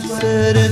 සිව්වසරක පෙම්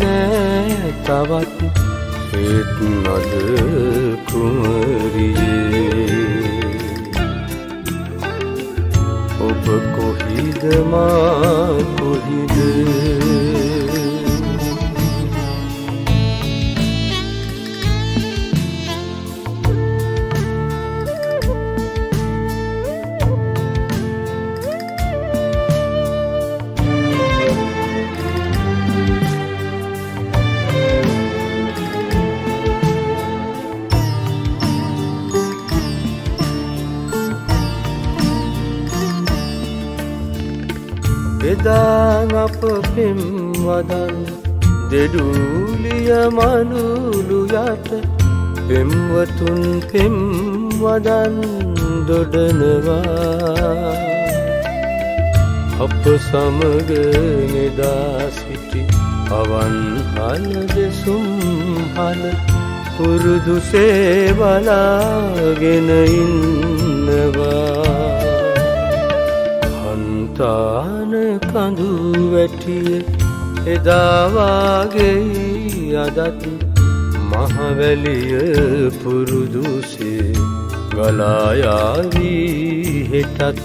නෑ තවත් ඒත් නද කුමරියේ ඔබ කොහිද මා කොහිද? එදා අප පෙම් වදන්. දෙඩූලිය මනුලු යට පෙම්වතුන් පෙම් වදන් දොඩනවා. අප සමග නිදා සිටි පවන් හල දෙසුම් හල පුරුදු සේවලාගෙන ඉන්නවා. හන්තාන කඳු වැටිය එදාවාගේ අදත් මහවැලිය පුරුදුසේ ගලායාවී හෙටත්.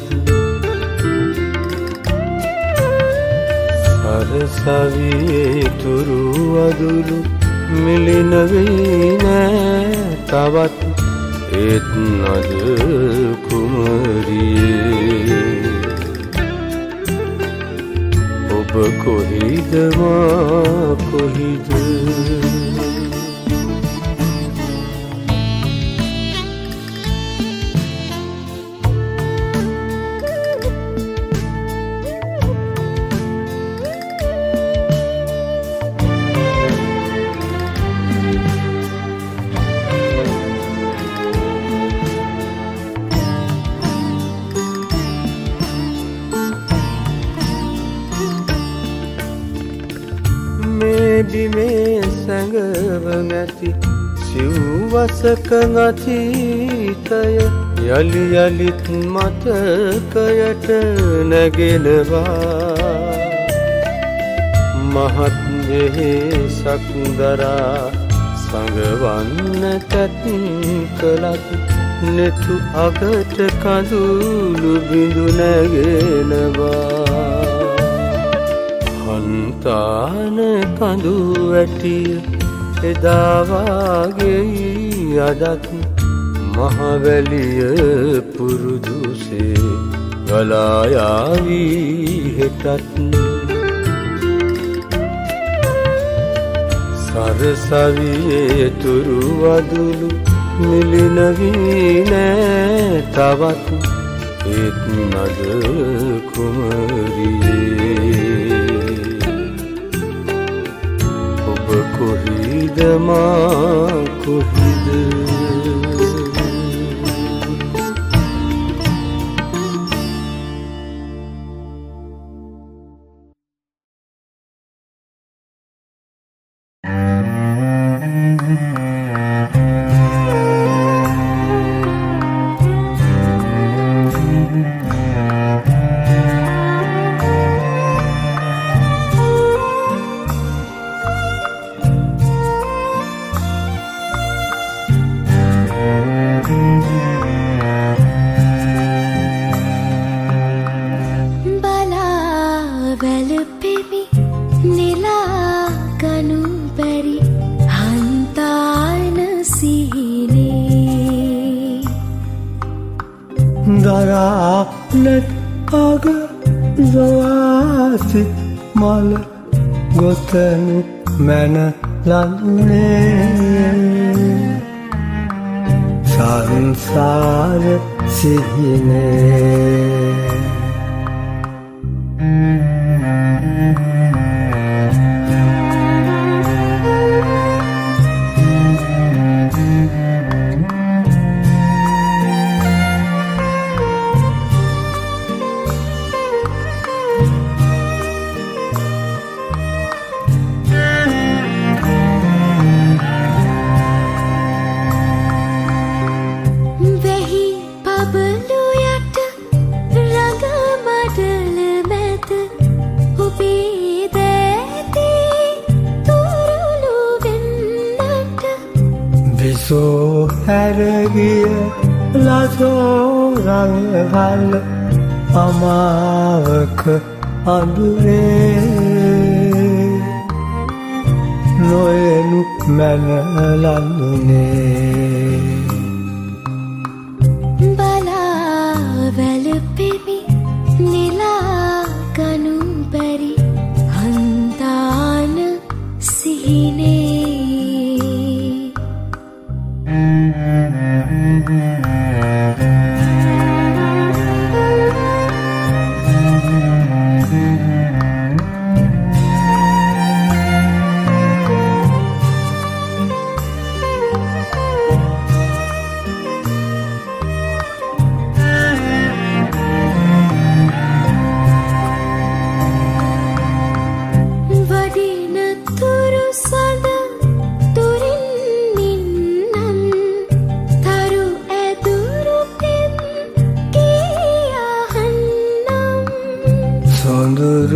සරසවියේ තුරු අදුළු මිලිනවී නෑ තවත් ඒත් නද ඔබ කොහිද මා කොහිද සිව්වසක අතීතය යළි යළිත් මතකයට නැගෙනවා. මහත් වෙහෙසක් දරා සඟවන්න තැත් කළත් නෙතු අගට කඳුළු බිඳු නැගෙනවා. හන්තාන කඳු වැටිය එදාවාගේ අදත් මහවැලිය පුරුදුසේ ගලායාවී හෙටත් සරසවියේ තුරු වදුළු මිලිනවී නෑ තවත් ඒත් නද කුමරියේ. ඔබ කොහිද මා කොහිද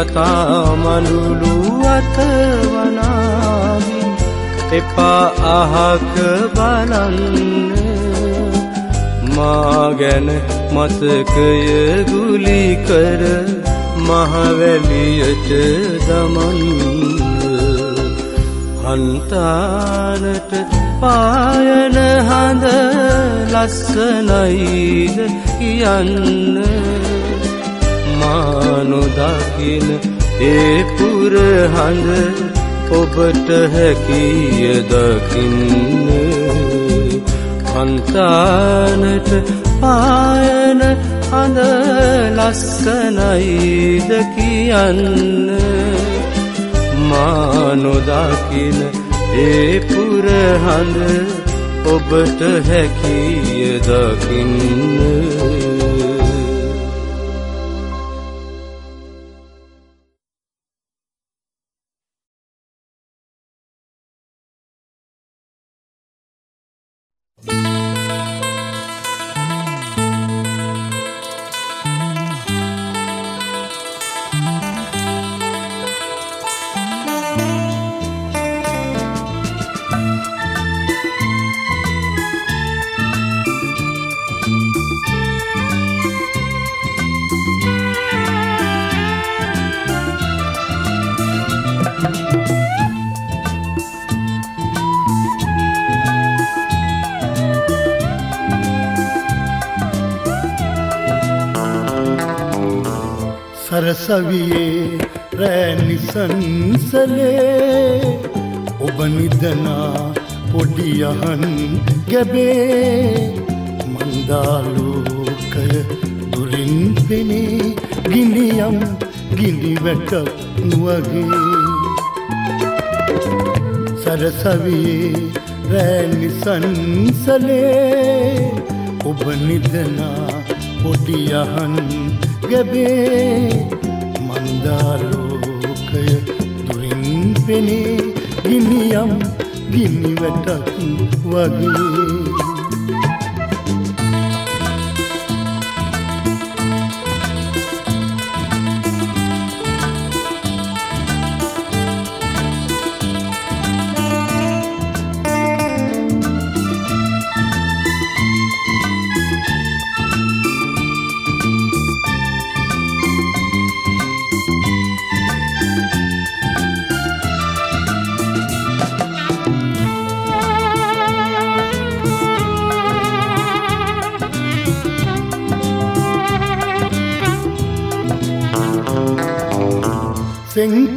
යකා මඳුළු අතවනාවි එපා අහක බලන්න මා ගැන මතකය ගුලි කර මහවැලියට දමන්න හන්තානට පායන හඳ ලස්සනයිද කියන්න මානු දකින ඒ පුරහඳ ඔබට හැකිය දකින්න. කන්තානට ආයන හඳ ලස්කනයිද කියන්න. මානොදකින ඒ පුරහඳ ඔබට හැකිය දකින්න. රෑනිසන්සලේ ඔබ නිදනා පොඩියහන් ගැබේ මන්දාලෝකය දුරින් පෙනේ ගිනියම් ගිනි වැටක් වගේ සරසවියේ රෑනිසන්සලේ ඔබ නිදනා පොඩියහන් ගැබේ මන්දාලෝකය දුරින් පෙනේ ගිනියම් ගිනි වැටක් වගේ.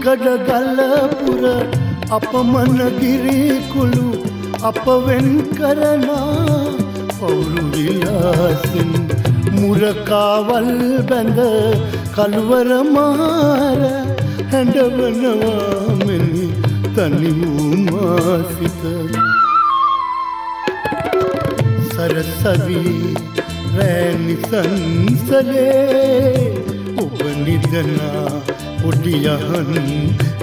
සෙංකඩ ගල්ලපුර අපමණ ගිරිකුළු අප වෙන් කරනා පවුරු විලාසින් මුරකාවල් බැඳ කළුවර මාර හැඩවනවා මෙනි තනි වූ මාසිත සරසවි රෑනිසන්සලේ ඔබ නිදනා පොඩියහන්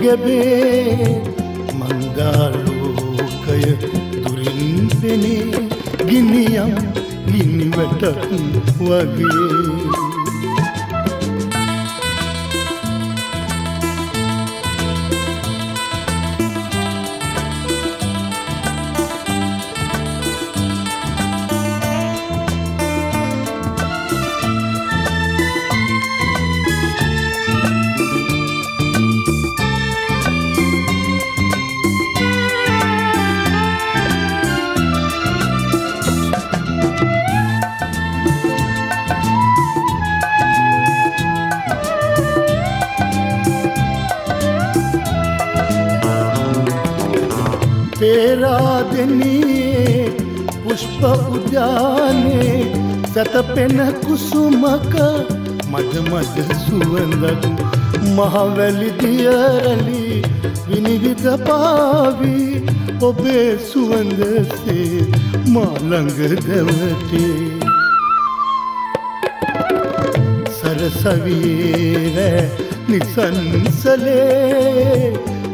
ගැබේ මන්දාලෝකය දුරින් පෙනේ ගිනියම් ගිනිවැටක් වගේ. පේරාදෙනී පුෂ්ප උද්‍යානේ සැතපෙන කුසුමක මද මද සුවඳක් මහවැලි දියරලි විනිවිද පාවී ඔබේ සුවඳසේ මාළඟ දැවටේ සරසවියේ නිසන්සලේ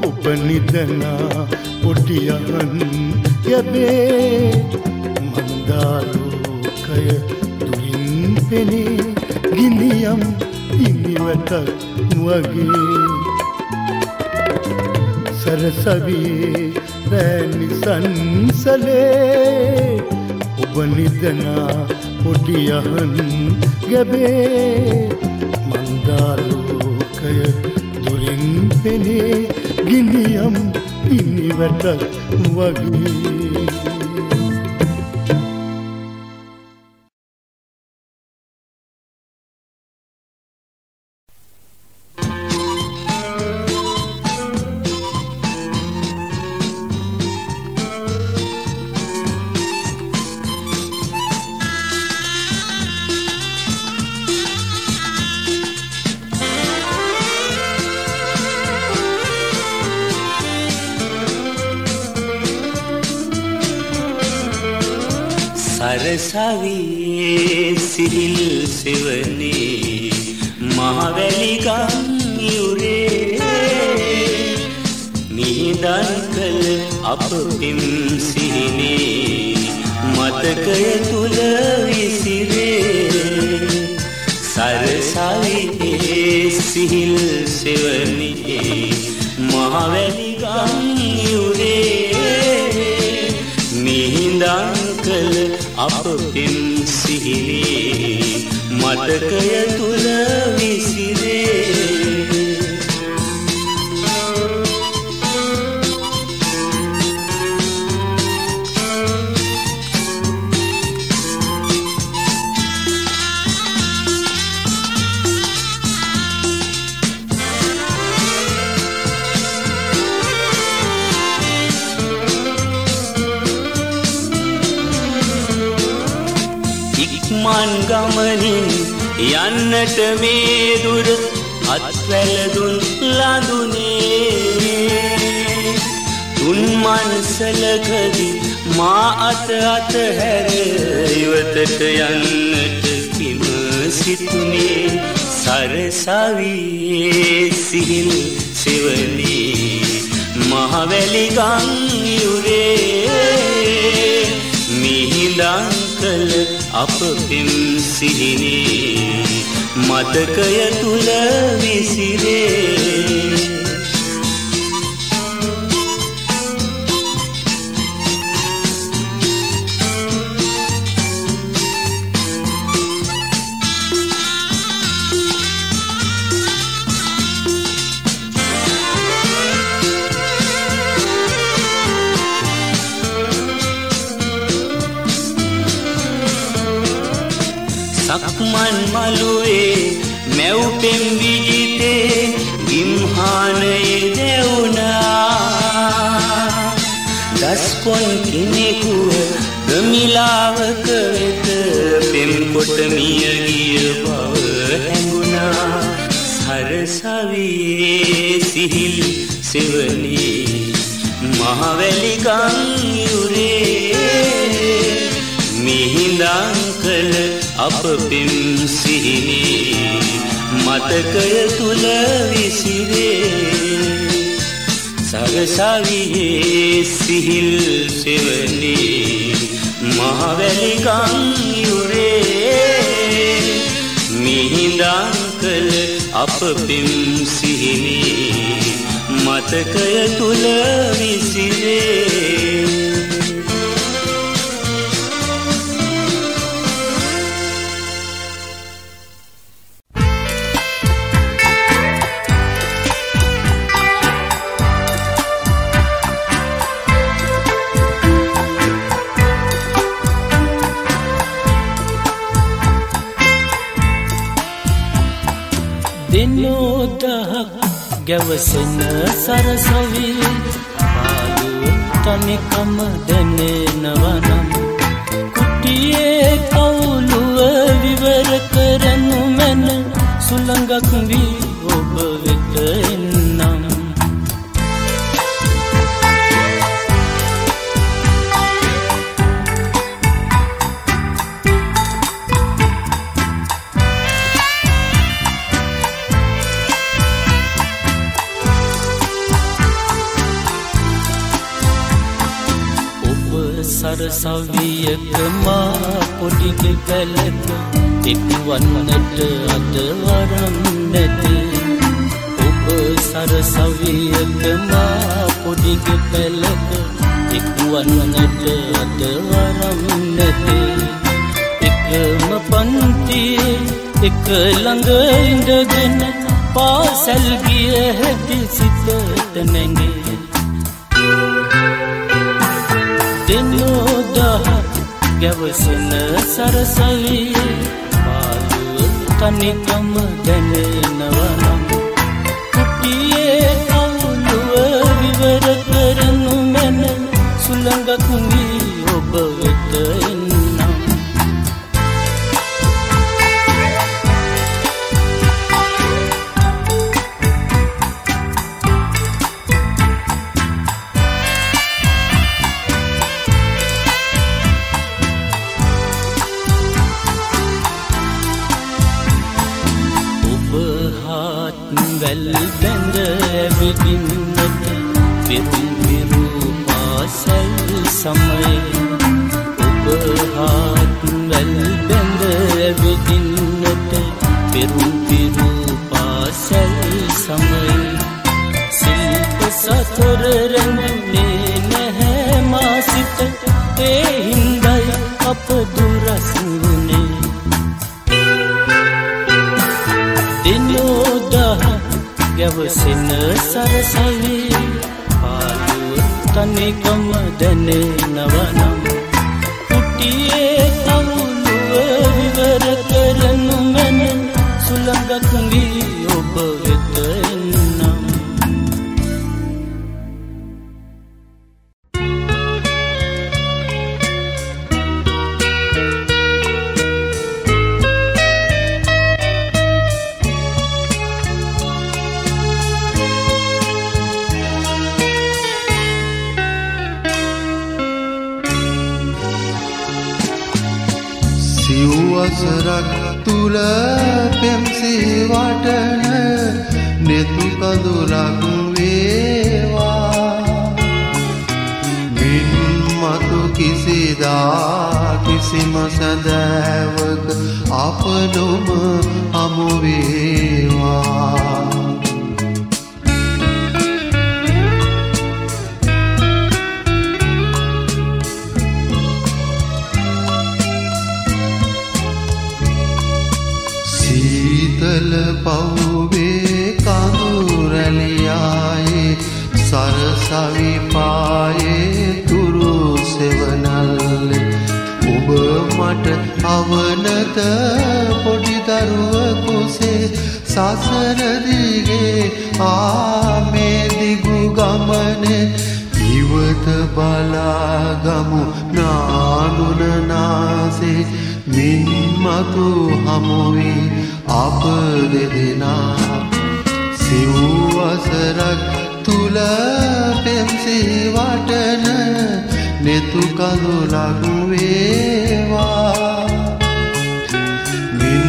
ඔබ නිදනා පොටියන් යබේ මන්දාලෝකය දුරින් පෙනේ ගිනියම් ඉනිවටක් වගේ සරසවියේ රෑනිසන්සලේ ඔබ නිදනා පොටියහන් ගැබේ මන්දාලෝකය දුරින් පෙනේ ගිනියම් ඉනිවැටක් වගේ මිහිදන් කළ අප පිම් සිහිනේ මතකය තුළ විසිරේ. සරසවියේ සිහිල් සෙවනේ මහවැලිගම් යුරේ. මිහිදන් කළ අප පෙම් සිහිනේ මතකය තුළ විසිරේ. යන්නට මේ දුර අත්වැලදුන් ලඳුනේ තුන් මන්සලකදී මා අත අත හැර ඉවතට යන්නට කිම සිතුනේ. සරසවියේ සිහිල් සෙවනේ. මහවැලිගම් යුරේ. මිහිදන් කළ අප පෙම් සිහිනේ මතකය තුළ විසිරේ. මළුවේ මැව් පෙම් විජිතේ ගිම්හානයේ දැවුණා දස්කොන් කෙනෙකුව ගමිලාවක වෙත පෙම් කොට මිය ගිය බව හැඟුණා. සරසවියේ සිහිල් සෙවනේ මහවැලිගම් යුරේ. මිහිඳං කළ අප පෙම් සිහිනේ මතකය තුළ විසිරේ. සරසවියේ සිහිල් සෙවනේ මහවැලිගම් යුරේ. මිහිඳං කළ අප පෙම් සිහිනේ මතකය තුළ විසිරේ. සිව්වසරක් තුළ පෙම්සී වටන නෙතු කඳුලක් වේවා. මින් මතු කිසිදා කිසිම සැදෑවක අප නොම හමුවේවා සීතල පව්වේ කඳුරැලියායේ සරසවිපායේ තුරු සෙවනල්ලෙ. ඔබ මට අවනත පොඩි දරුවකුසේ සසරදිගේ ආමේ දිගු ගමනේ. ඉවත බලාගමු නානුනනාසේ මින් මතු හමුවී අප දෙදෙනා සිව්වසරක් තුළ පෙම්සී වටන නෙතු කඳුලක් වේවා. මින්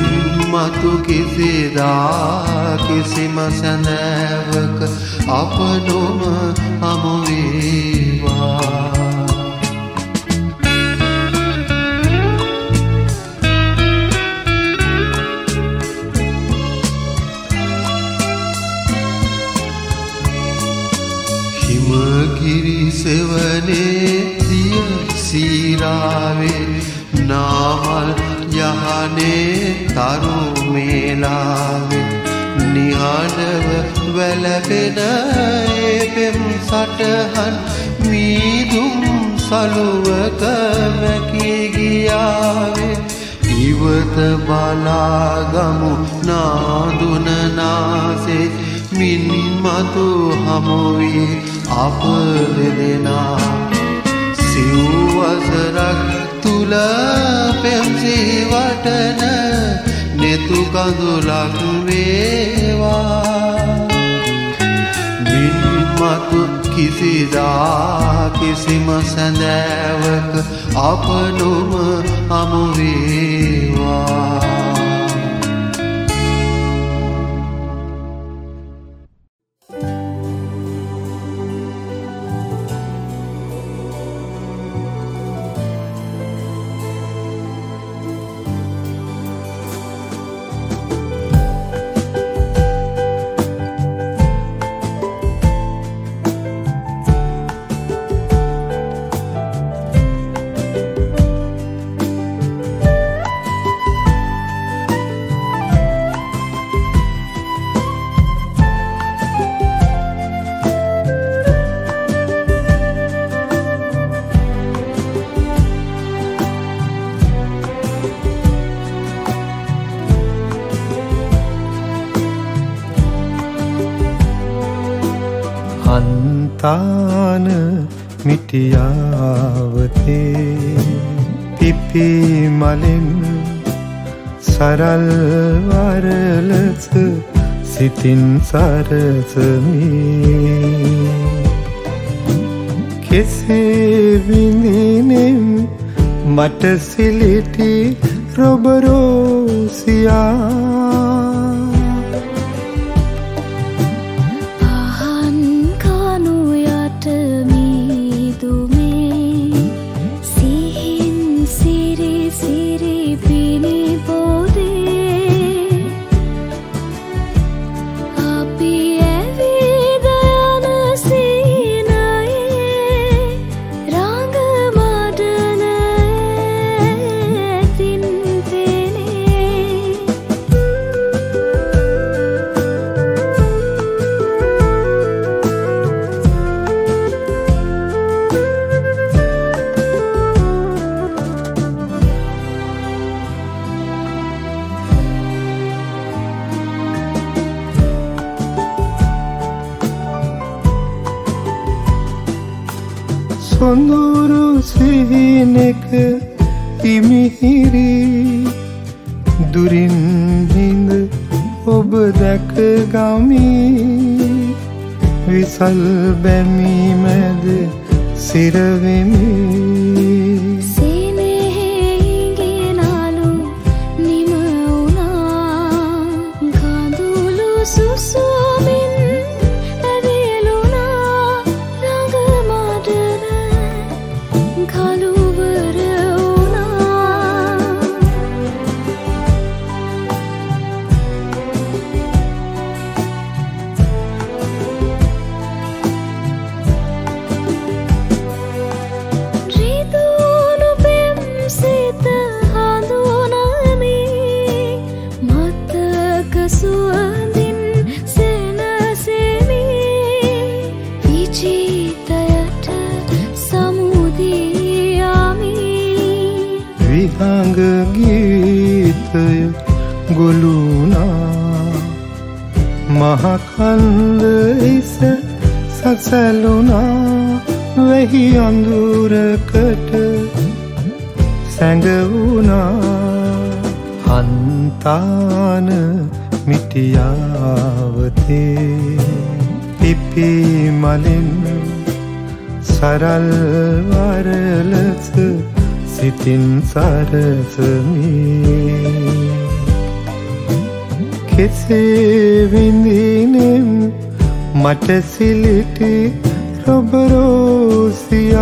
මතු කිසිදා කිසිම සැනෑවක අප නොම හමුවේවා සෙවනේ දිය සීරාවේ නාමල් යහනේ තරුමේලාවේ නිහඬව වැළපෙන ඒ පෙම් සටහන් මීදුම් සලුවක මැකී ගියාවේ ඉවත බලාගමු නාදුනනාසේ මින් මතු හමුවී අප දෙදෙනා සිව්වසරක් තුළ පෙම්සී වටන නෙතු කඳුලක් වේවා. මින් මතු කිසිදා කිසිම සැඳෑවක අප නොම හමුවේවා හන්තාන සරල්වරලස සිතින් සරසමී. කෙසේ විඳිනෙම් මට සිලිටි රොබරෝසියා යාවතේ පිපි මලෙන් සරල්වරලස සිතින් සරසමී. කෙසේ විඳිනෙම් මට සිලිටි රොබරෝසියා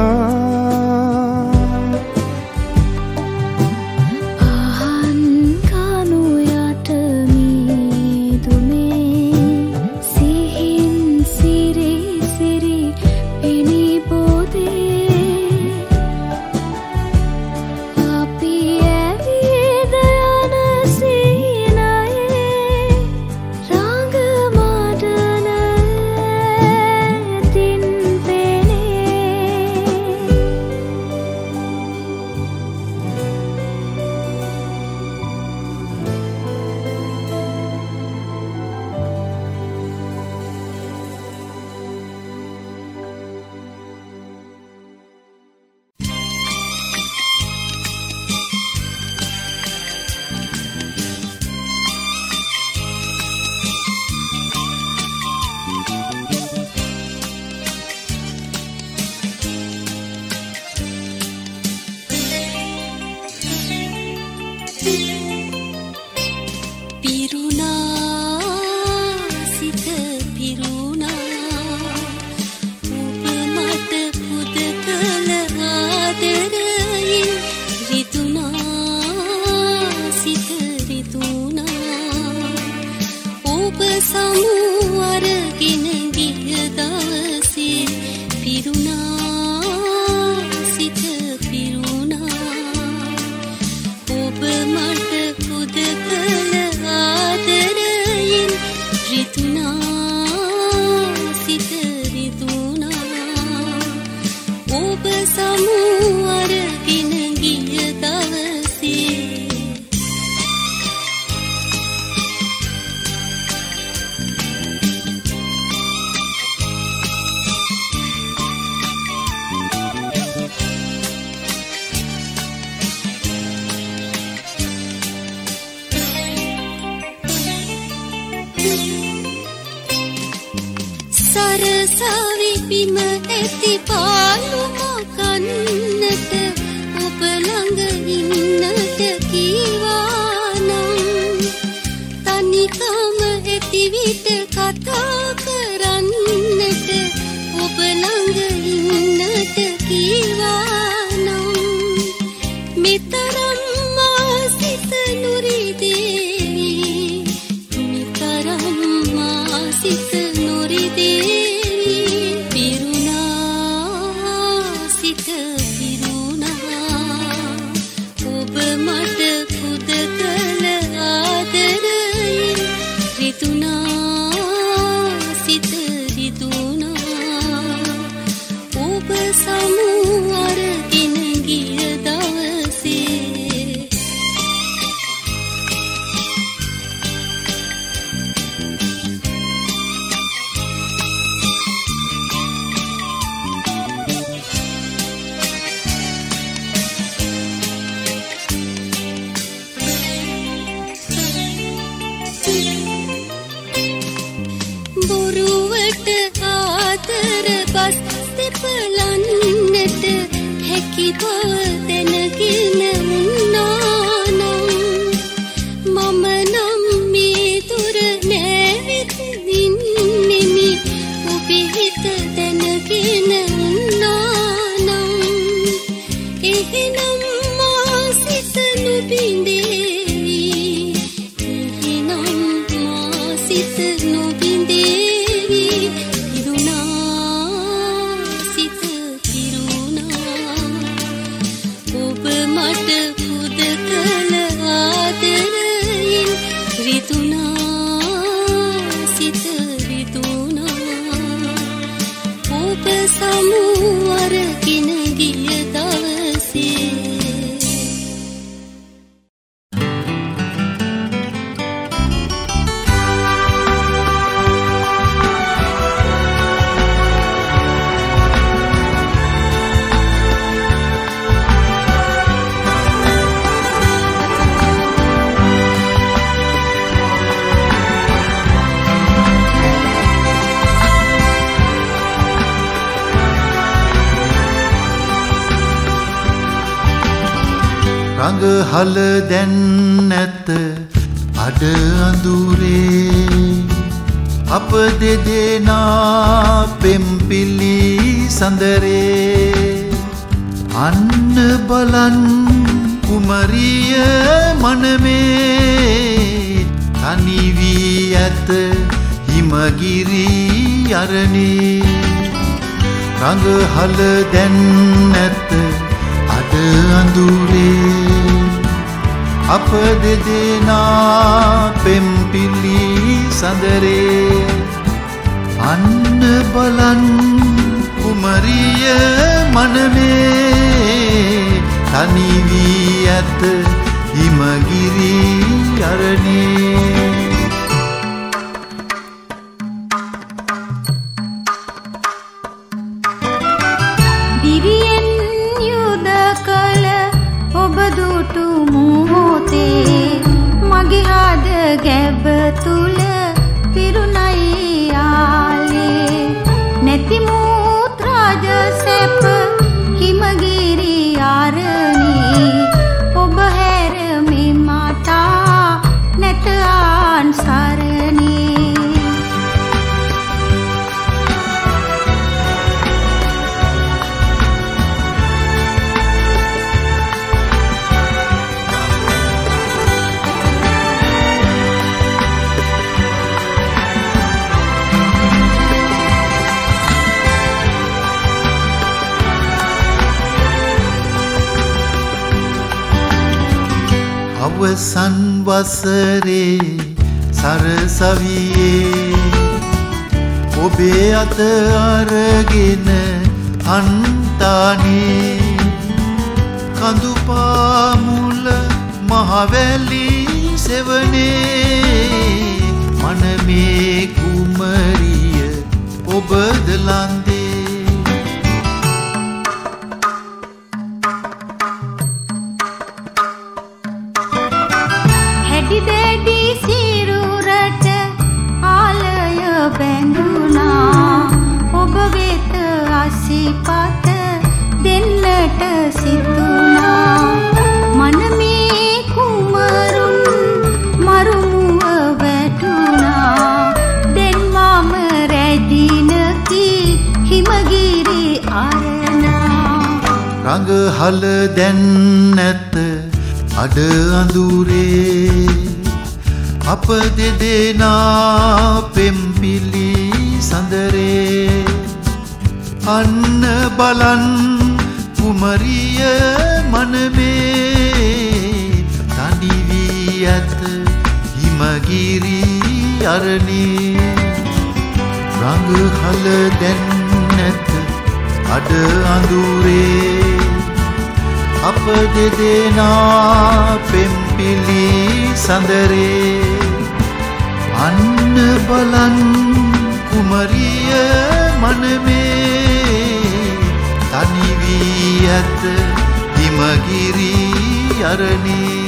kebetulan අවසන් වසරේ සරසවියේ ඔබේ අත අරගෙන හන්තානේ කඳුපාමුල මහවැලි සෙවනේ මනමේ කුමරිය ඔබද ලං හල දැන් නැත. අඩ අඳුරේ අප දෙදෙනා පෙම්පිලි සඳරේ. අන්න බලන් කුමරිය මනමේ. තනි වී ඇත හිමගිරි අරණේ. රඟ හල දැන් නැත අඩ අඳුරේ. අප දෙදෙනා පෙම්පිලි සඳරේ. අන්න බලන් කුමරිය මනමේ. තනි වී ඇත හිමගිරි අරණේ.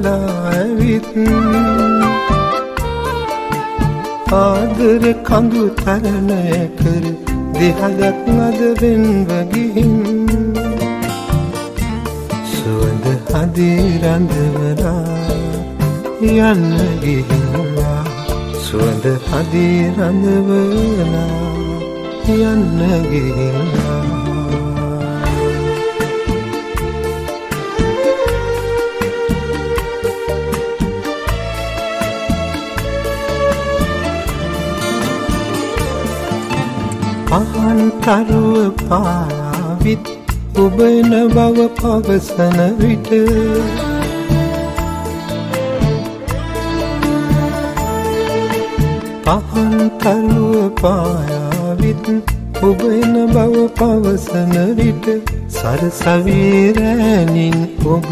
බෙලිහුල්ලොය ගලා ඇවිත් ආදර කඳු තරණය කර දෙහදක් අද වෙන්ව ගිහින්. සුවඳ හදේ රඳවලා යන්න ගිහිල්ලා සුවඳ හදේ රඳවලා යන්න ගිහිල්ලා පහන් තරුව පාවිත් ඔබන බව පවසන විට පහන් තරුව පායාවිත් ඔබන බව පවසන විට සරසවීරෑනින් ඔබ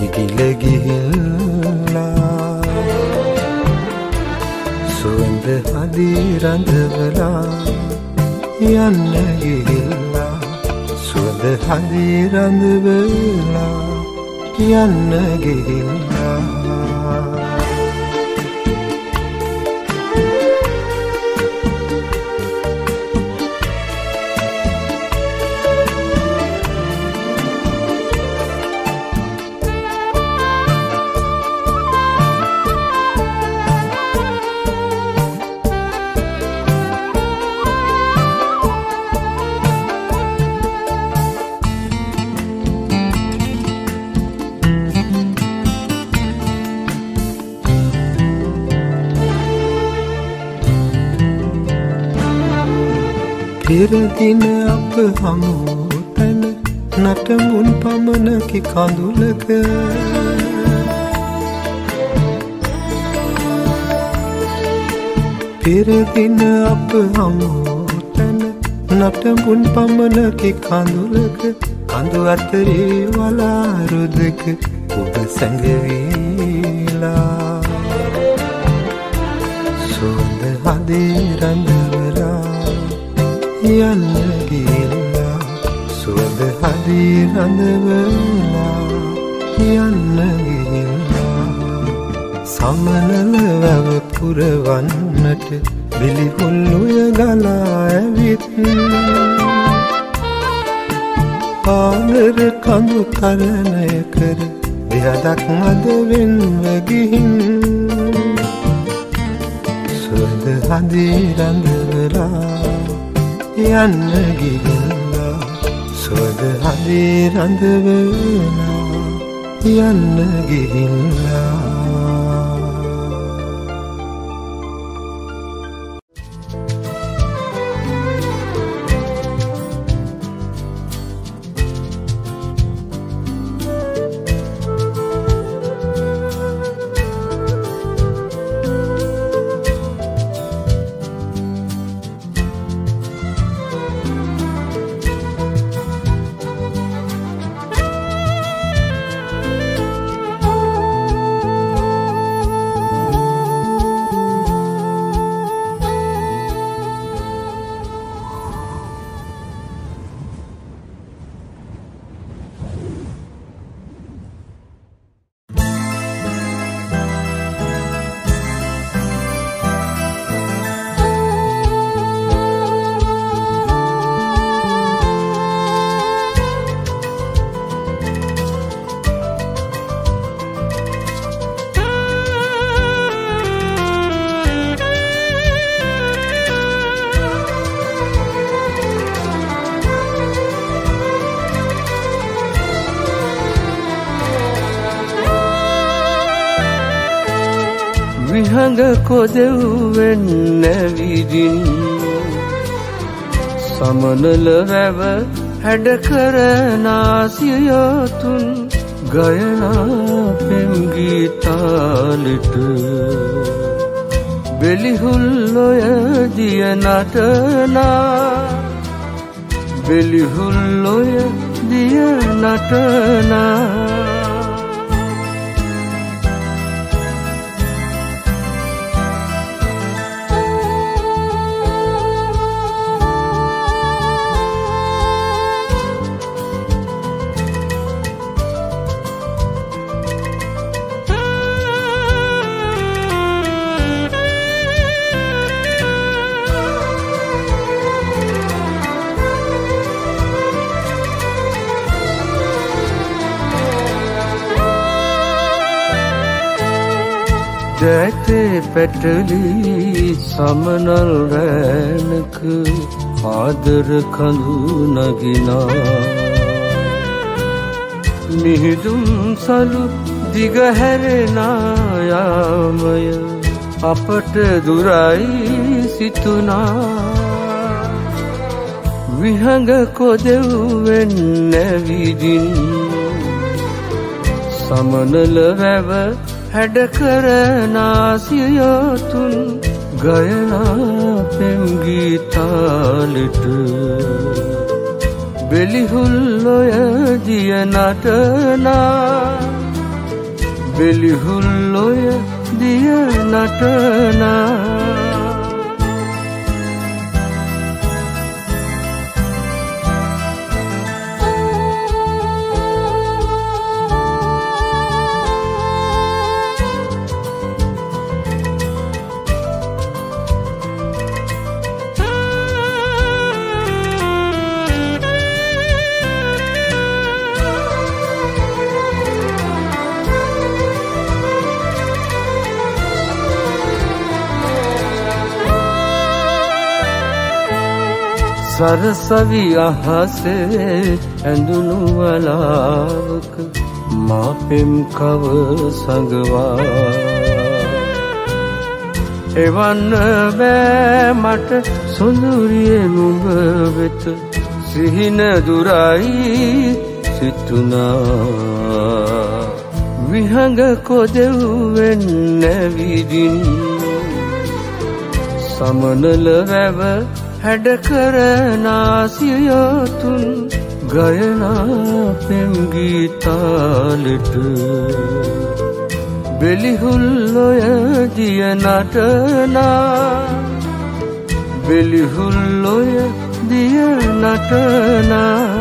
ඉගිල ගිහිල්ලා. සුවඳ හදී රඳවලා යන්න ගිහිල්ලා. සුවඳ හදී රඳවලා යන්න ගිහිල්ලා. පෙරදින අප හමුතැන නටමුන් පමණකි කඳුලක. පෙරදින අප හමුතැන නටමුන් පමණකි කඳුලක. කඳු අතරේ වලාරුදක ඔබ සැඟවීලා. සුවඳ හදේ රඳවලා යන්න ගිල්ලා සුවඳ හදී රඳවලා යන්න ගිල්ලා සමනල වැව පුරවන්නට බිලිහුල්ලුය ගලා ඇවිත්. ආදර කඳු තරණය කර දෙහදක් අද වෙන්ව ගිහින්. සුවඳ හදී රඳවලා යන්න ගිහිල්ලා සුවඳ හදේ රඳවලා යන්න ගිහිල්ලා විහඟ කොදෙව්වෙන්න විදින් සමනල වැව හැඩ කරනාසියතුන් ගයනා පෙම්ගීතාලිට බෙලිහුල්ලොය දිය නටනා බෙලිහුල්ලොය දිය නටනා පැටලි සමනල් රෑනක ආදර කඳු නගිනා. මිහිදුම් සලු දිගහැරෙනායාමය අපට දුරයි සිතුනා. විහඟ කොදෙව්වෙන් නැවිදින් සමනල වැව හැඩ කරනාසියතුන් ගයනා පෙම්ගීතාලෙට බෙලිහුල්ලොය දිය නටනා. බෙලිහුල්ලොය දිය නටනා. සරසවි අහසේ ඇඳුණු වලාවක මා පෙම් කව සඟවා. එවන්න බෑ මට සොඳුරිය නුඹ වෙත සිහින දුරයි සිතුනා විහඟ කොදෙව්වෙන් නැවිදින් සමනල වැව හැඩ කරනාසියතුන් ගයනා පෙම්ගීතාලෙට බෙලිහුල්ලොය දිය නටනා. බෙලිහුල්ලොය දිය නටනා.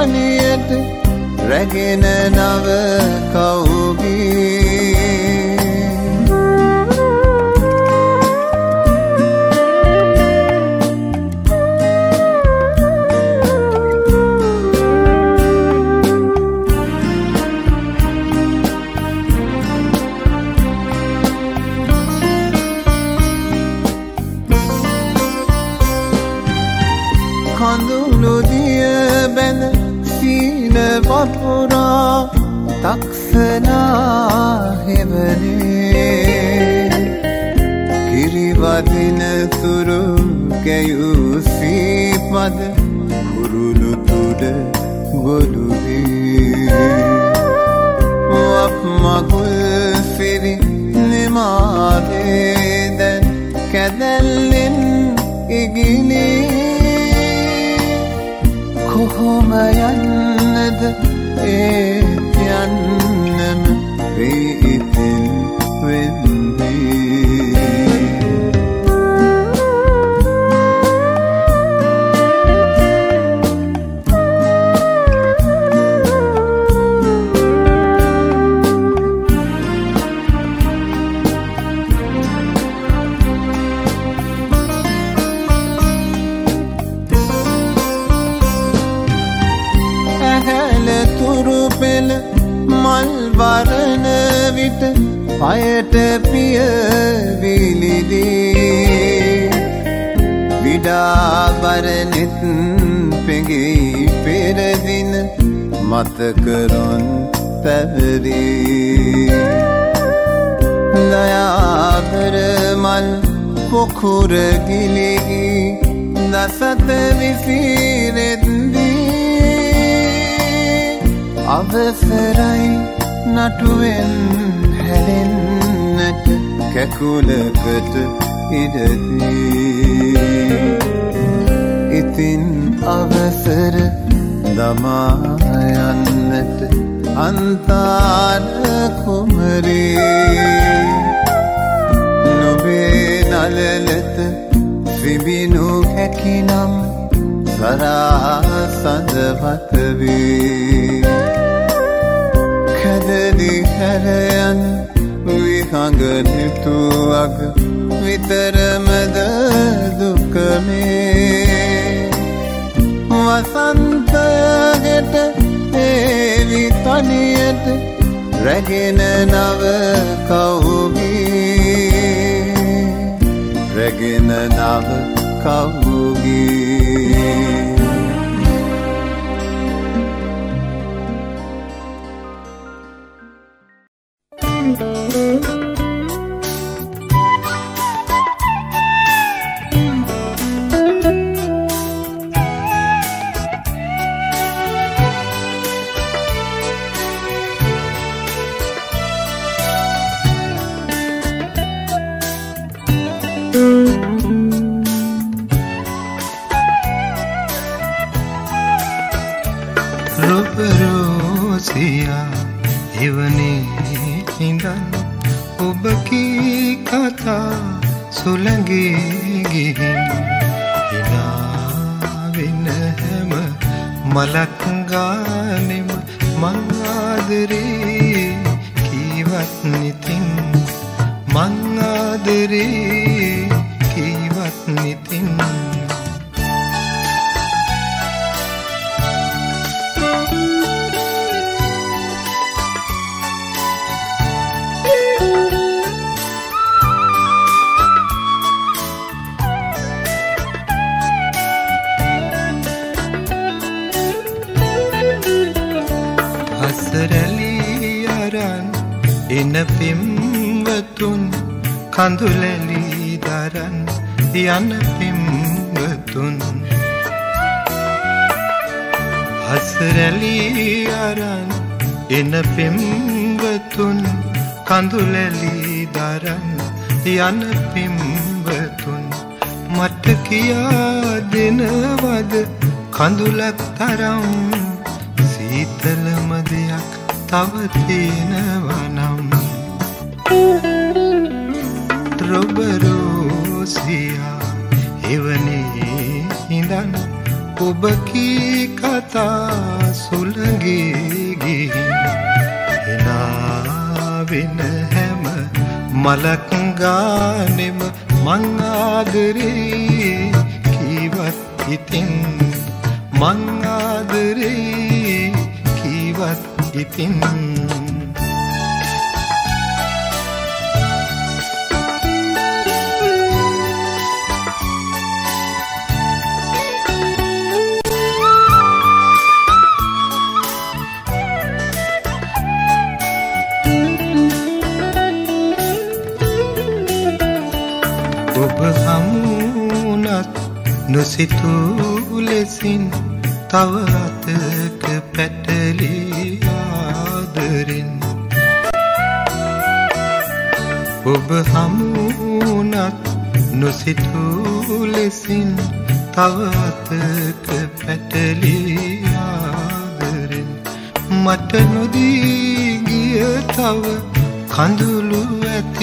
ගානයට රැගෙන නව කවුගේ හිවනේ. කිරිවදින තුරු ගැයූ සීපද කුරුළු තුඩ ගොඩුවේ අප මගුල් සිරි නිමාදේ දැන් කැදැල්ලෙන් ඉගිලී කොහොම යන්නද ඒත් යන්න be පයට පිය විලිදී. පීඩා බරනෙත් පෙඟී පෙරදින මතකරොන් පැවරී දයාබර මල් පොකුර ගිලිගී දසත විසිරෙද්දී අවසරයි නටුවෙන් හැලෙන්නට කැකුලකට ඉඩදී. ඉතින් අවසර දමායන්නට අන්තාන කුමරේ. නොබේ නලලත ත්‍රිබිනු හැකිනම් සරා සඳවතවේ. කැදදි හැරයන් විහඟ නිතුවග විතරමද දුකමේ. වසන්තයට ඒවි තනියට රැගෙන නව කවුගේ. රැගෙන නව කවුගේ.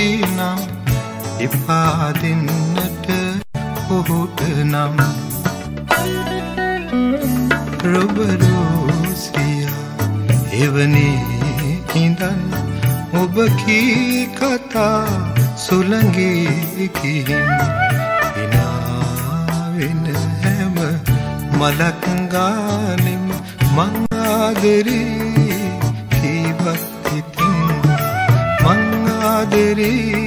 ඇතිනම් එපා දෙන්නට ඔහුට නම්. රොබරෝසියා එවනේ ඉඳන් ඔබ කී කතා සුළඟේ ගිහින්. හිනාවෙන හැම මලක් ගානෙම මං ආදරේ. ආදරේ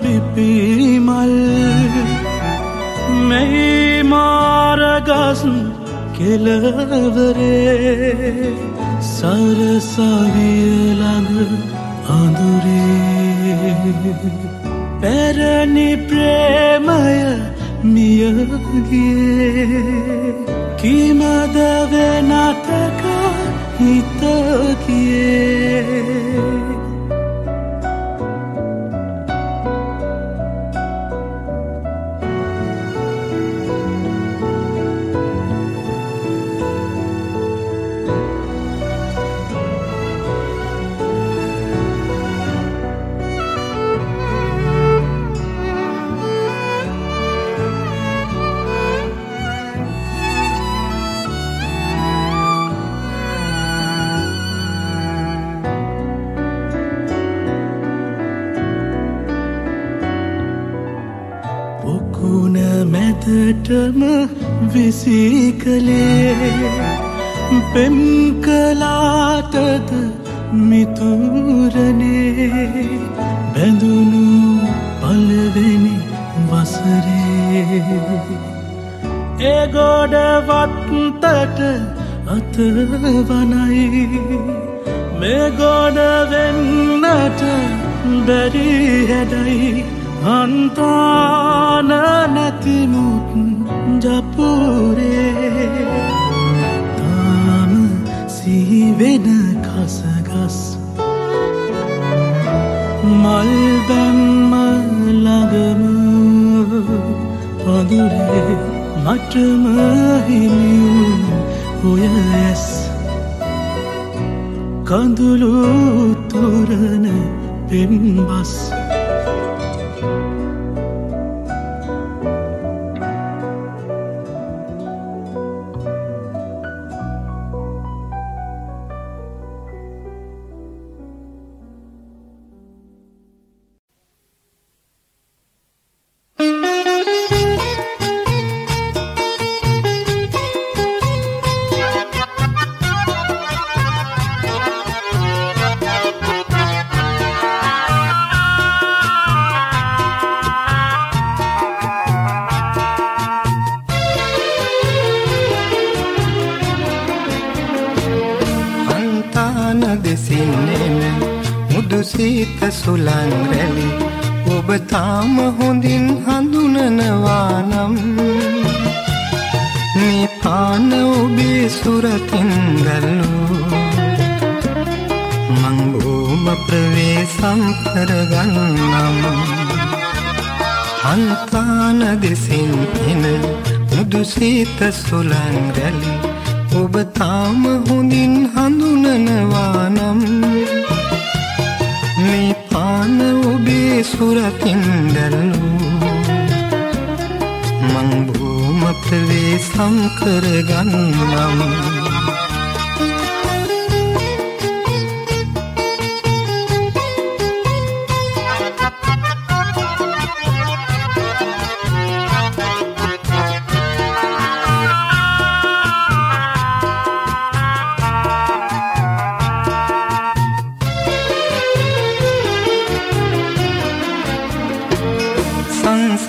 පිපිමල්. මෙහි මාරගස් කෙලවරේ සරසවියළඟ අඳුරේ. පැරණි ප්‍රේමය මියගේ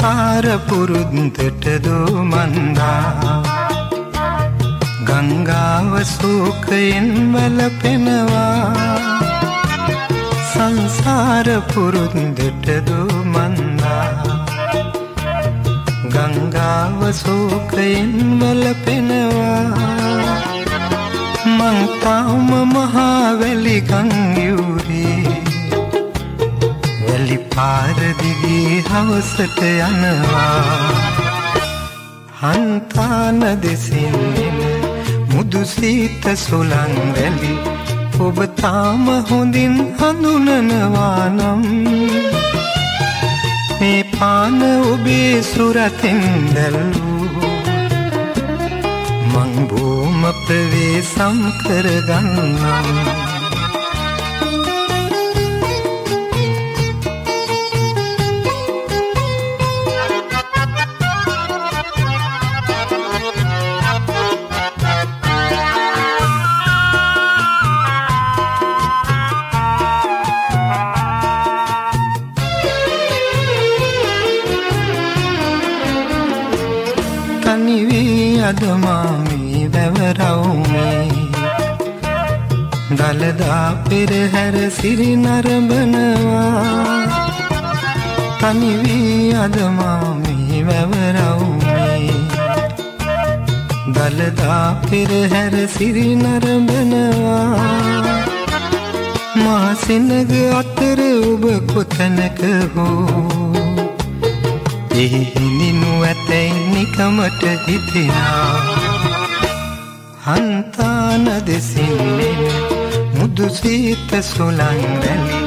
සංසාර පුරුද්දට දෝ මන්දා ගංගා සූකයෙන් වැලපෙනවා සංසාර පුරුද්දට දුමන්නා. ගංගාව සූකයෙන් වැලපෙනවා මං තාම මහා වැලි ගංයුරේ වැලි පාර දිගේ හවසට යනවා. හන්තාන දෙසින් එන මුදු සීත සුළං වැලි ඔබ තාම හොඳින් හඳුනනවා නම්. මේ පාන ඔබේ සුරතෙන් දැල්වූ මං බෝම ප්‍රවේසම් කරගන්නම්. පෙරහැර සිරි නරඹනවා. තනිවී අදමාමී වැවරවුමේ. දළදා පෙරහැර සිරි නරඹනවා. මාසෙනග අතර ඔබ කොතනක හෝ? එහිහිනිනු ඇතැයි නිකමට හිතෙනා හන්තාන දෙසින්නෙන මුදු සීත සුළං වැලි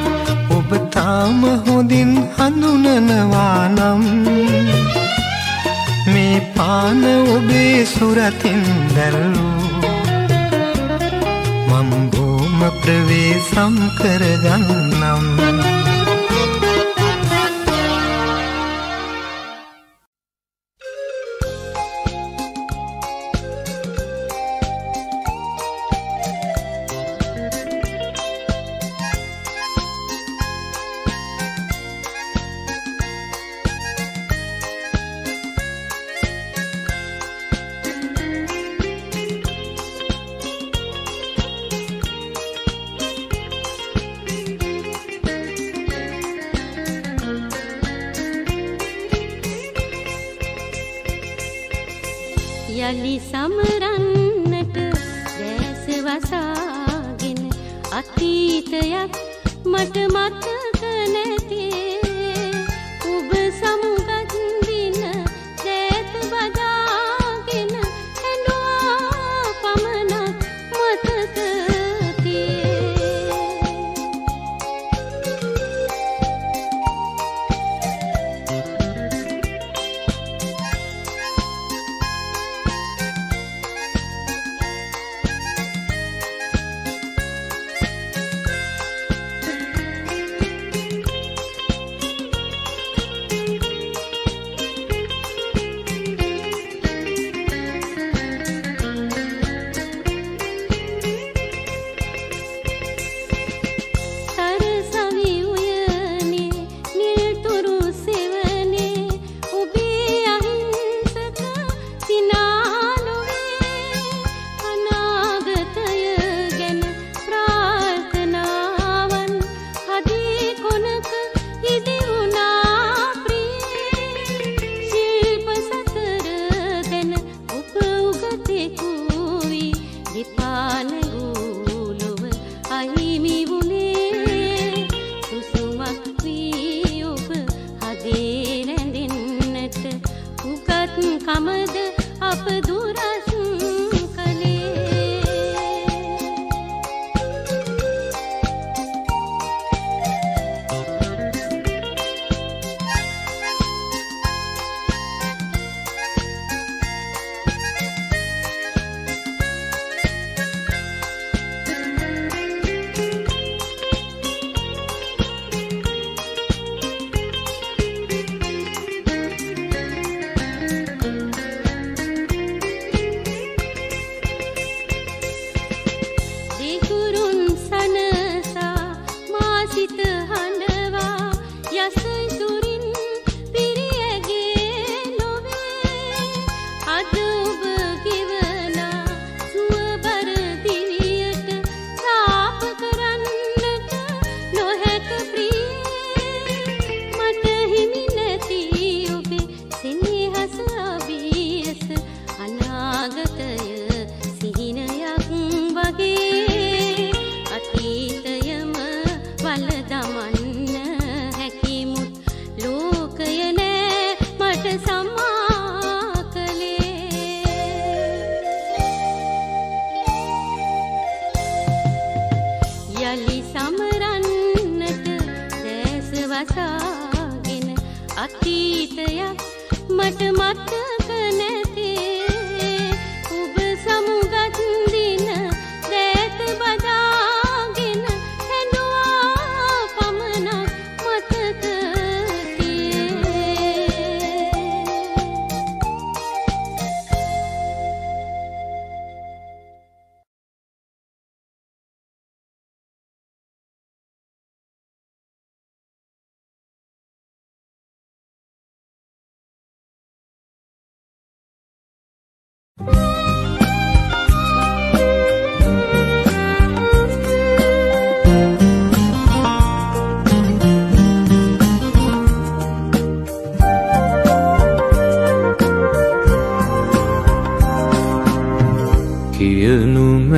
ඔබ තාම හොඳින් හඳුනනවා නම්. මේ පාන ඔබේ සුරතින් දැල්ලූ. මම් බෝම ප්‍රවේසම් කරගන්නම්.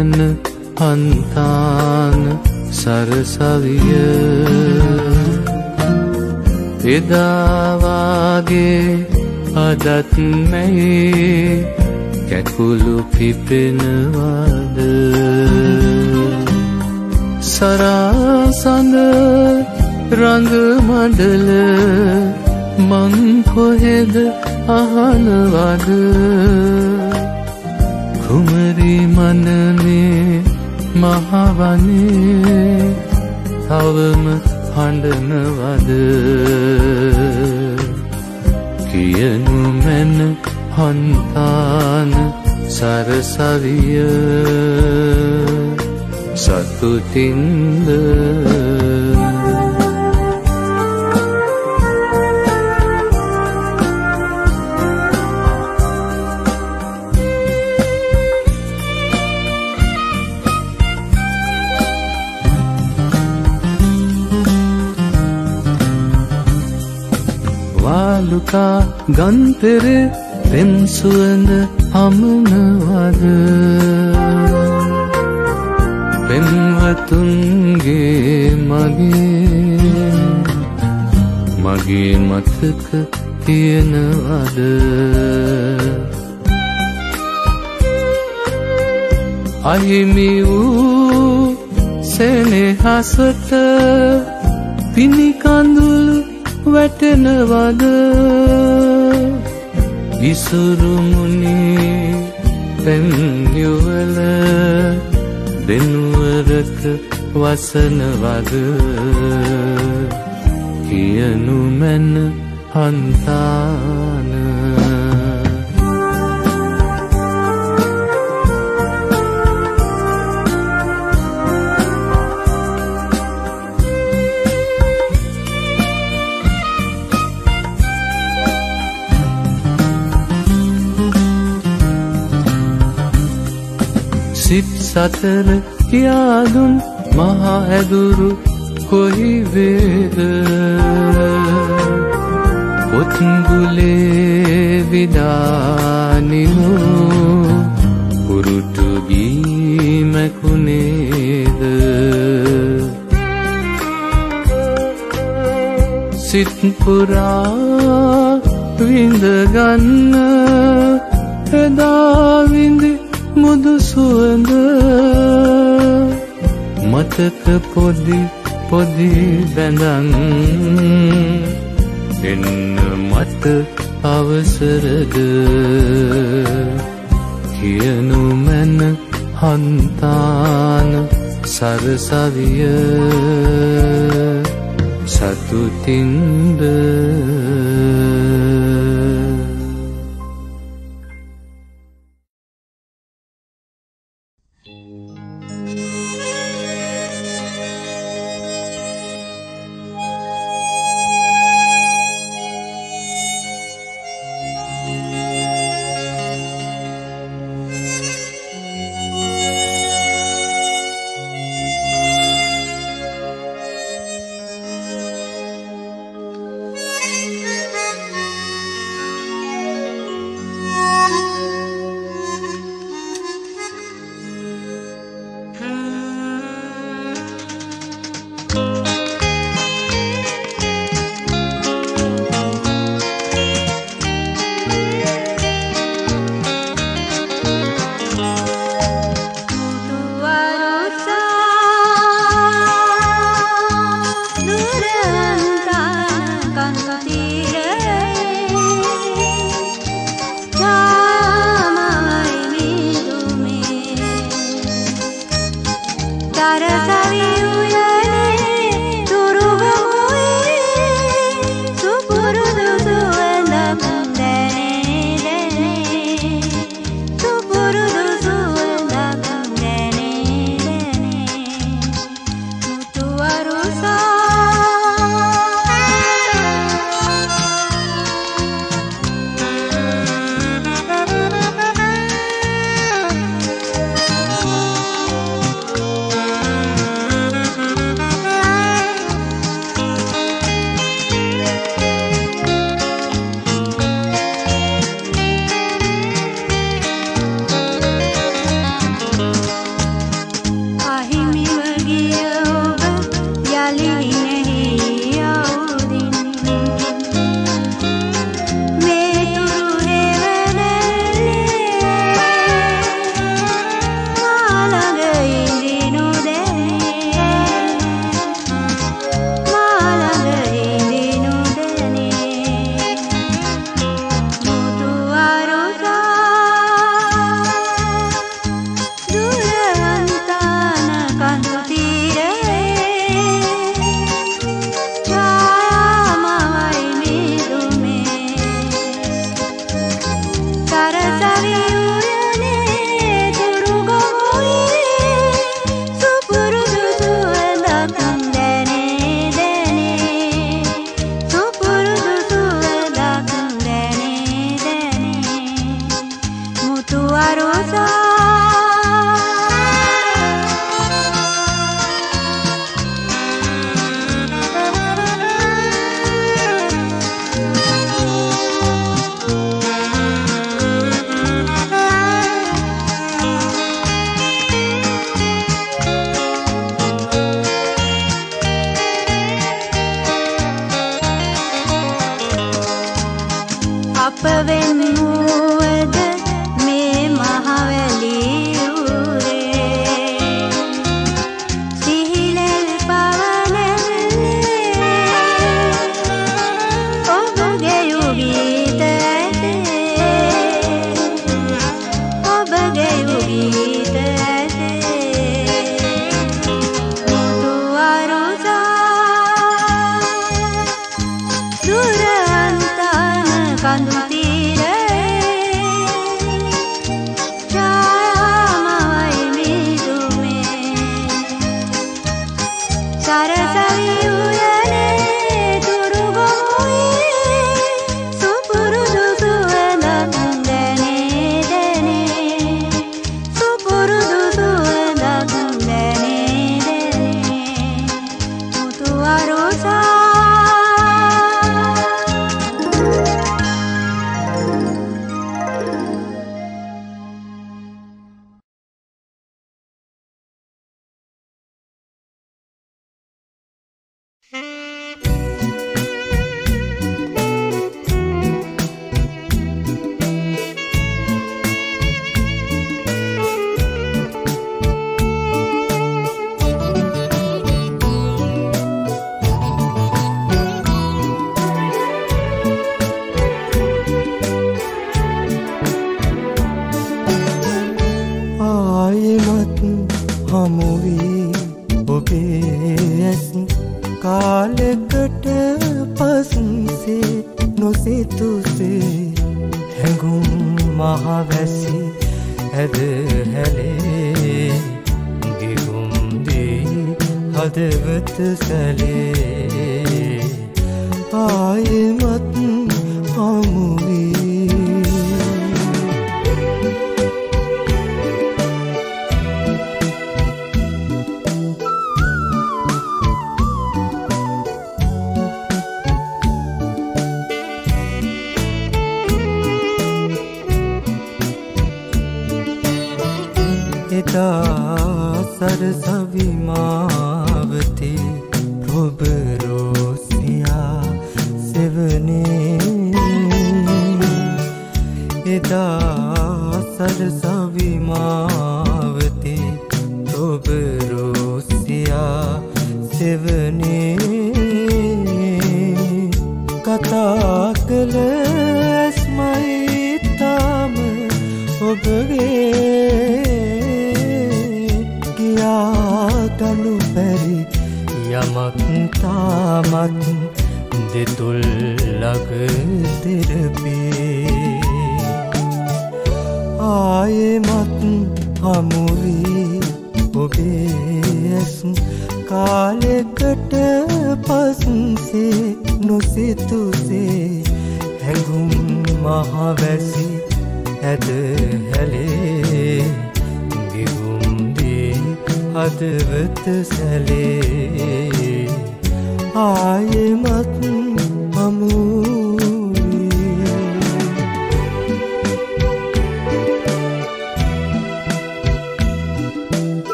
කියනු මැන හන්තාන සරසවිය එදාවාගේ අදත් මැයි කැකුළු පිපෙනවාද සරාසඳ රඟ මඩල මං කොහෙද අහනවද කුමරි මනනේ මහවනේ තවම හඬනවද? කියනු මැන හන්තාන සරසවිය. සතුටින්ද වාලුකා ගන්තර පෙම්සුවඳ හමනවද? පෙම්වතුන්ගේ මගේ මගේ මතක තියෙනවද? අහිමි වූ සෙනෙහසට පිණිකඳුළු වැටෙනවද? ඉසුරුමුණේ පැන්යුවල දෙනුවරක වසනවද? කියනු මැන හන්තාන සතර කියාදුන් මහා ඇදුරු කොහි වේද? පොත්ගුලේ විදානිහෝ පුරුටු ගීමැකුණේද සිත් පුරා විඳගන්න එදාවිඳි මුදු සුවඳ මතක පොදි පොදි බැඳන් එන්න මට අවසරද කියනු මැන හන්තාන සරසවිය සතුටින්ද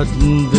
God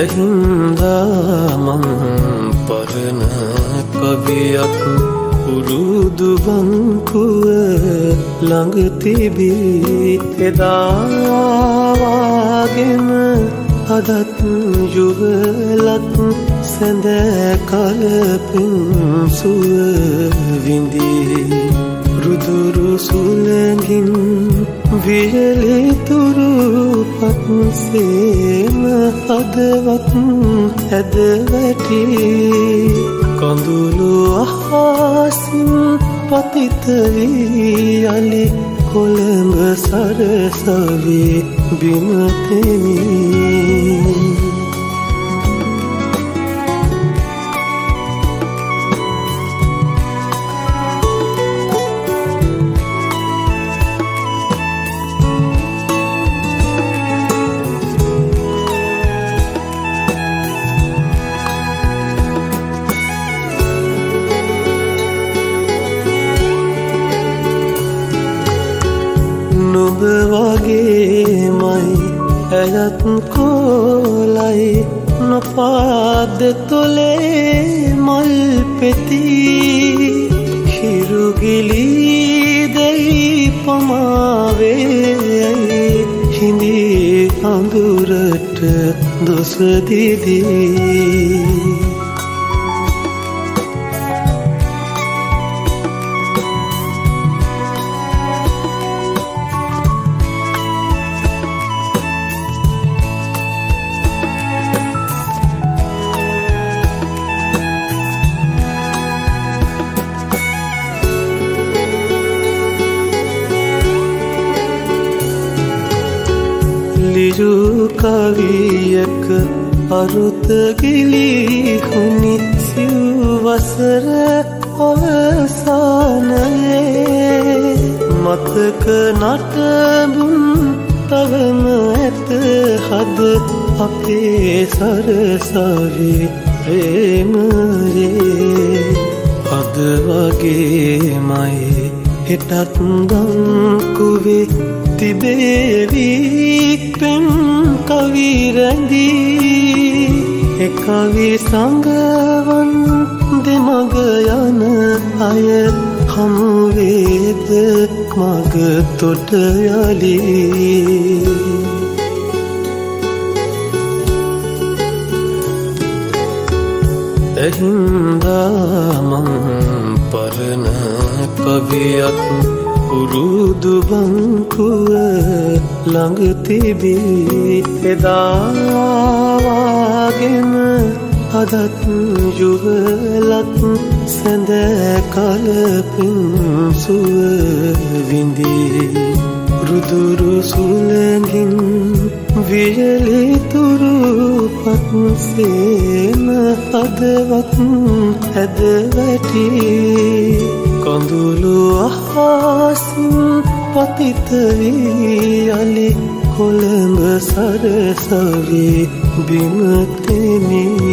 හැරුන්දාමන් පරණ කවියක් පුරුදුබංකුව ළඟතිබී එදාවාගෙන අදත් යුවලත් සැඳකලපින් සුවවිඳී රුදුරු සුලගින් වියලිතුරු පත්සේම හදවත් ඇද වැටි කඳුළු අහාසින් පතිතවී අලි කොළඹ සරසවී බිමතෙමී අඳුරට දොසදිදී අරුතගිලිහුනි සිව්වසර අවසානයේ මතක නටබුන් තවම ඇත හද අපේ සරසවි ප්‍රේමයේ. හද වගේමයි හෙටත් දංකුවේ තිබේවී පෙම් කවිරැඳී එකවි සඟවන් දෙමග යන අය හමුවේද මග තොට යලී. එහින්දාමං පරණ කවියක් පුරුදු බංකුව ළඟ තිබී එදාවාගෙන අදත් යුවලත් සැඳ කලපින් සුව විඳී රුදුරු සුලගින් වියලිතුරු පත්සේම හදවත් ඇද වැටී කඳුළු අහාසින් පතිතවී අලි කොළඹ සරසවී බිමතෙමී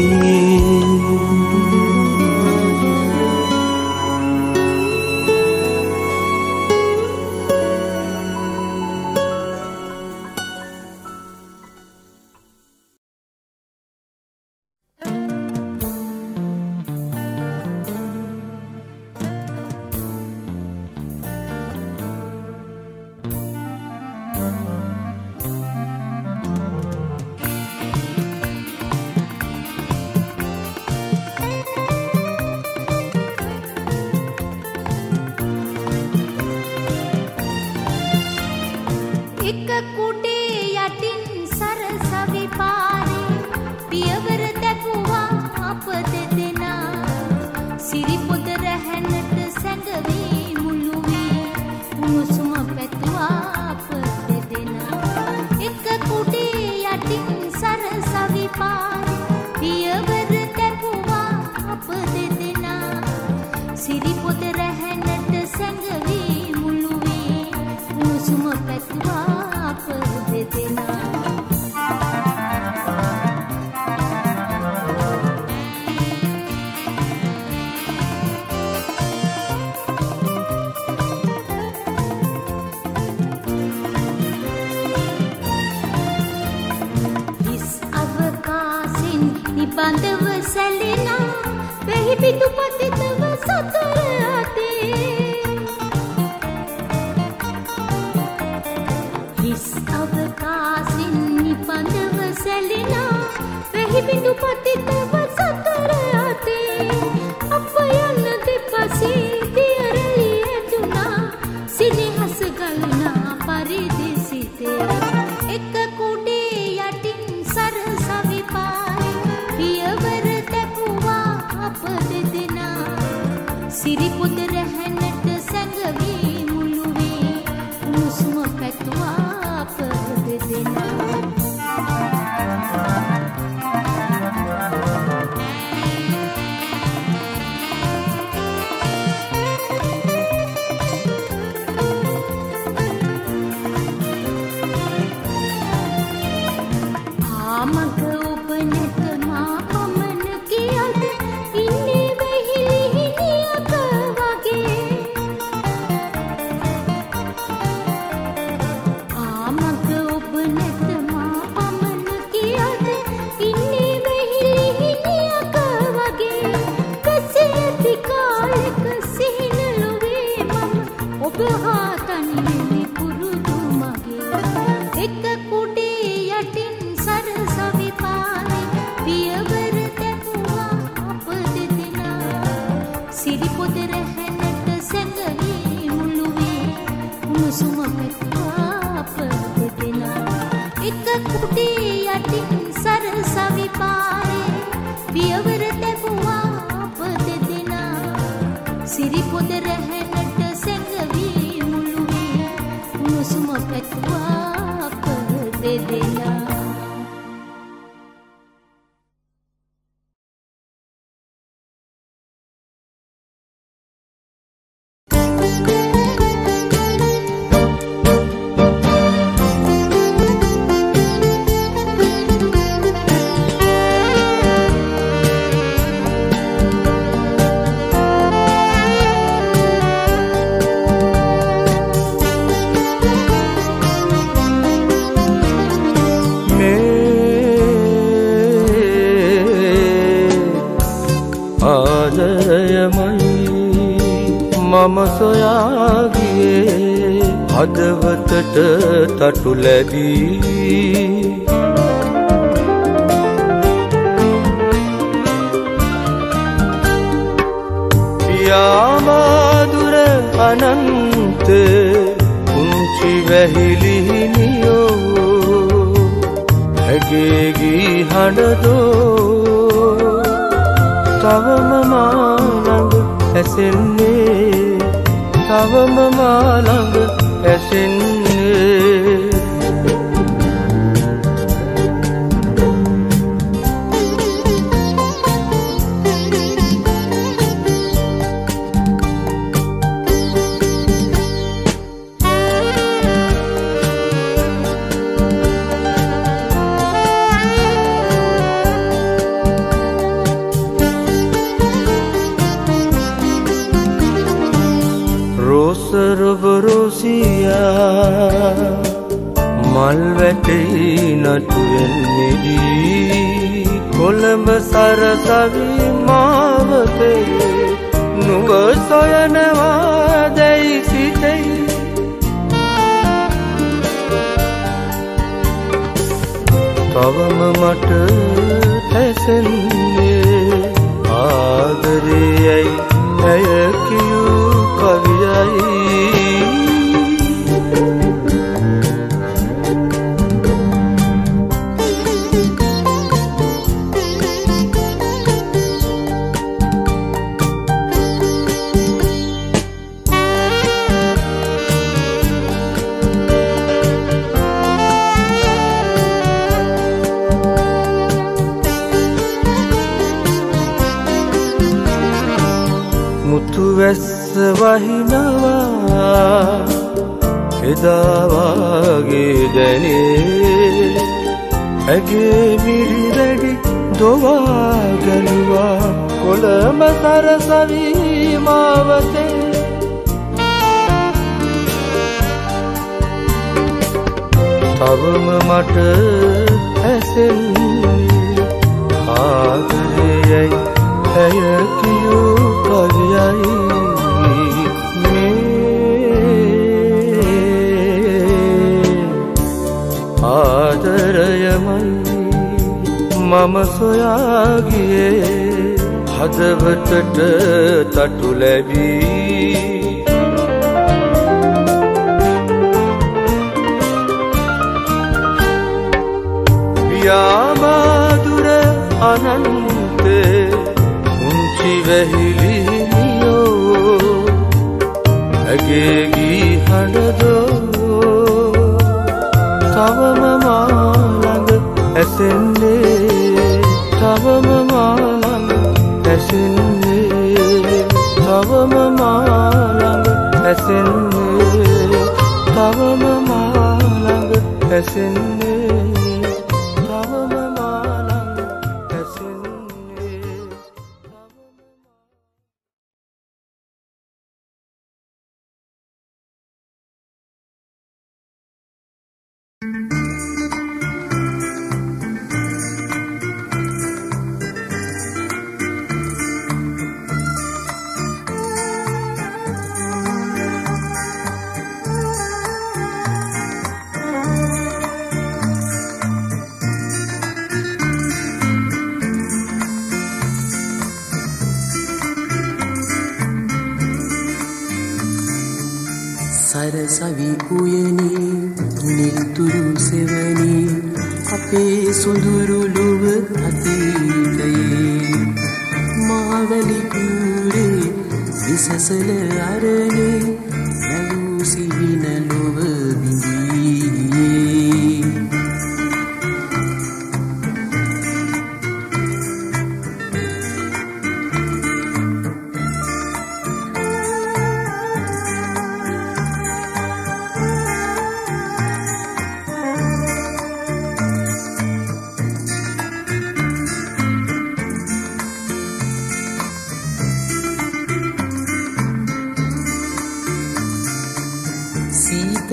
තටු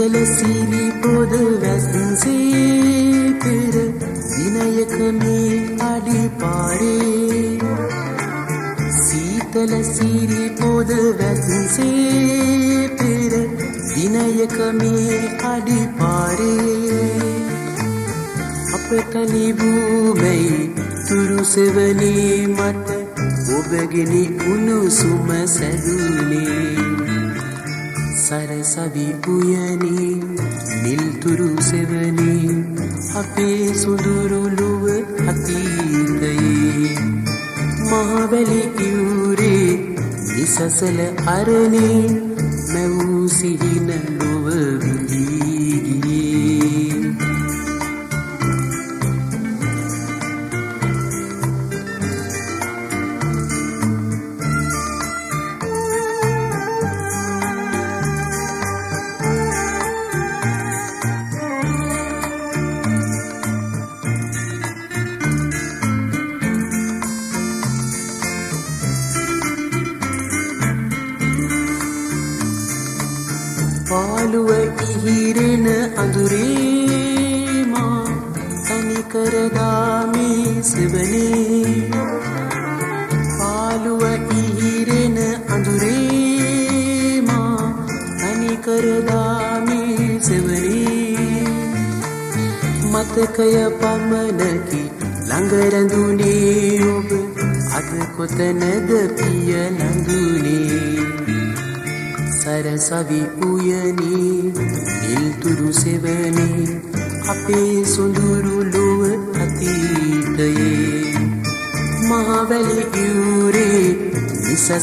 පෙළ සිරි පොද වැසින්සේ පෙර දිනයක මේ අඩි පාරේ සීතල සිරි පොද වැසින්සේ පෙර දිනයක මේ අඩි පාරේ අපට නිබූමයි තුරුසෙවනේ මට ඔබගෙන උණුසුම සැදුනේ සවි උයනින් නිල්තුරු සෙවනින් අපේ සුදුරුළුව අතීතයේ. මහවැලි ඉවුරේ නිසසල අරණේ මැවූ සිහිනම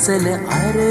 गज़ल अरे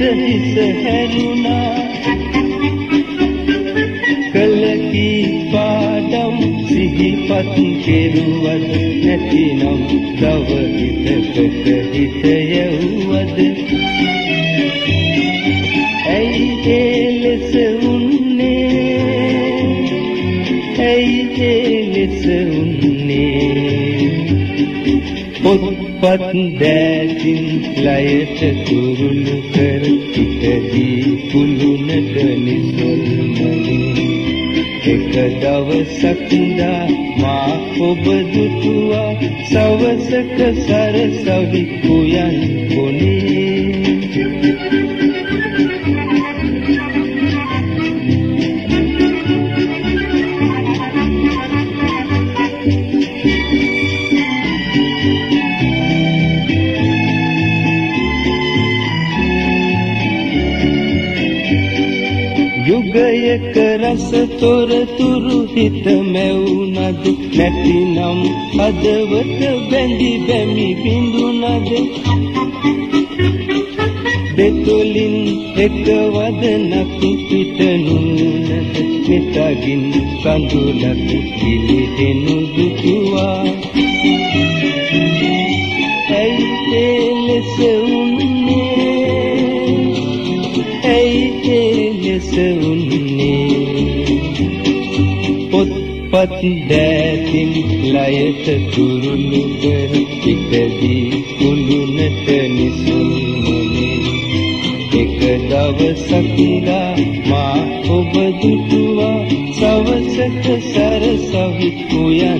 අහසට හිස හැරුණා කලකී පාඩම් සිහිපත් කෙරුවද නැතිනම් දව හිතකට හිත යවුවද ඇයි ඒ ලෙස උන්නේ ඇයි ඒ ලෙස උන්නේ පොත්පත් දෑතින් ලයට තුරුළු දවසක්දා මා ඔබ දුටුවා සවසක සරසවි උයන්. නැතිනම් හදවත බැඳි බැමි බිඳුනද? දෙතුලින් එක වදනක් පිට නුනද මෙතගින් කඳුලක් කිලිහෙනු දුටුවා. ඇයි ඒ ලෙස උන්නේ? ඇයි ඒ ලෙස උන්නේ? පොත්පත් දෑතින් ලයට තුරුළු කර පිටදී කුළුණට නිසුල්මනේ එක දවසක්දා මා ඔබ දුටුවා සවසක සරසවි උයන්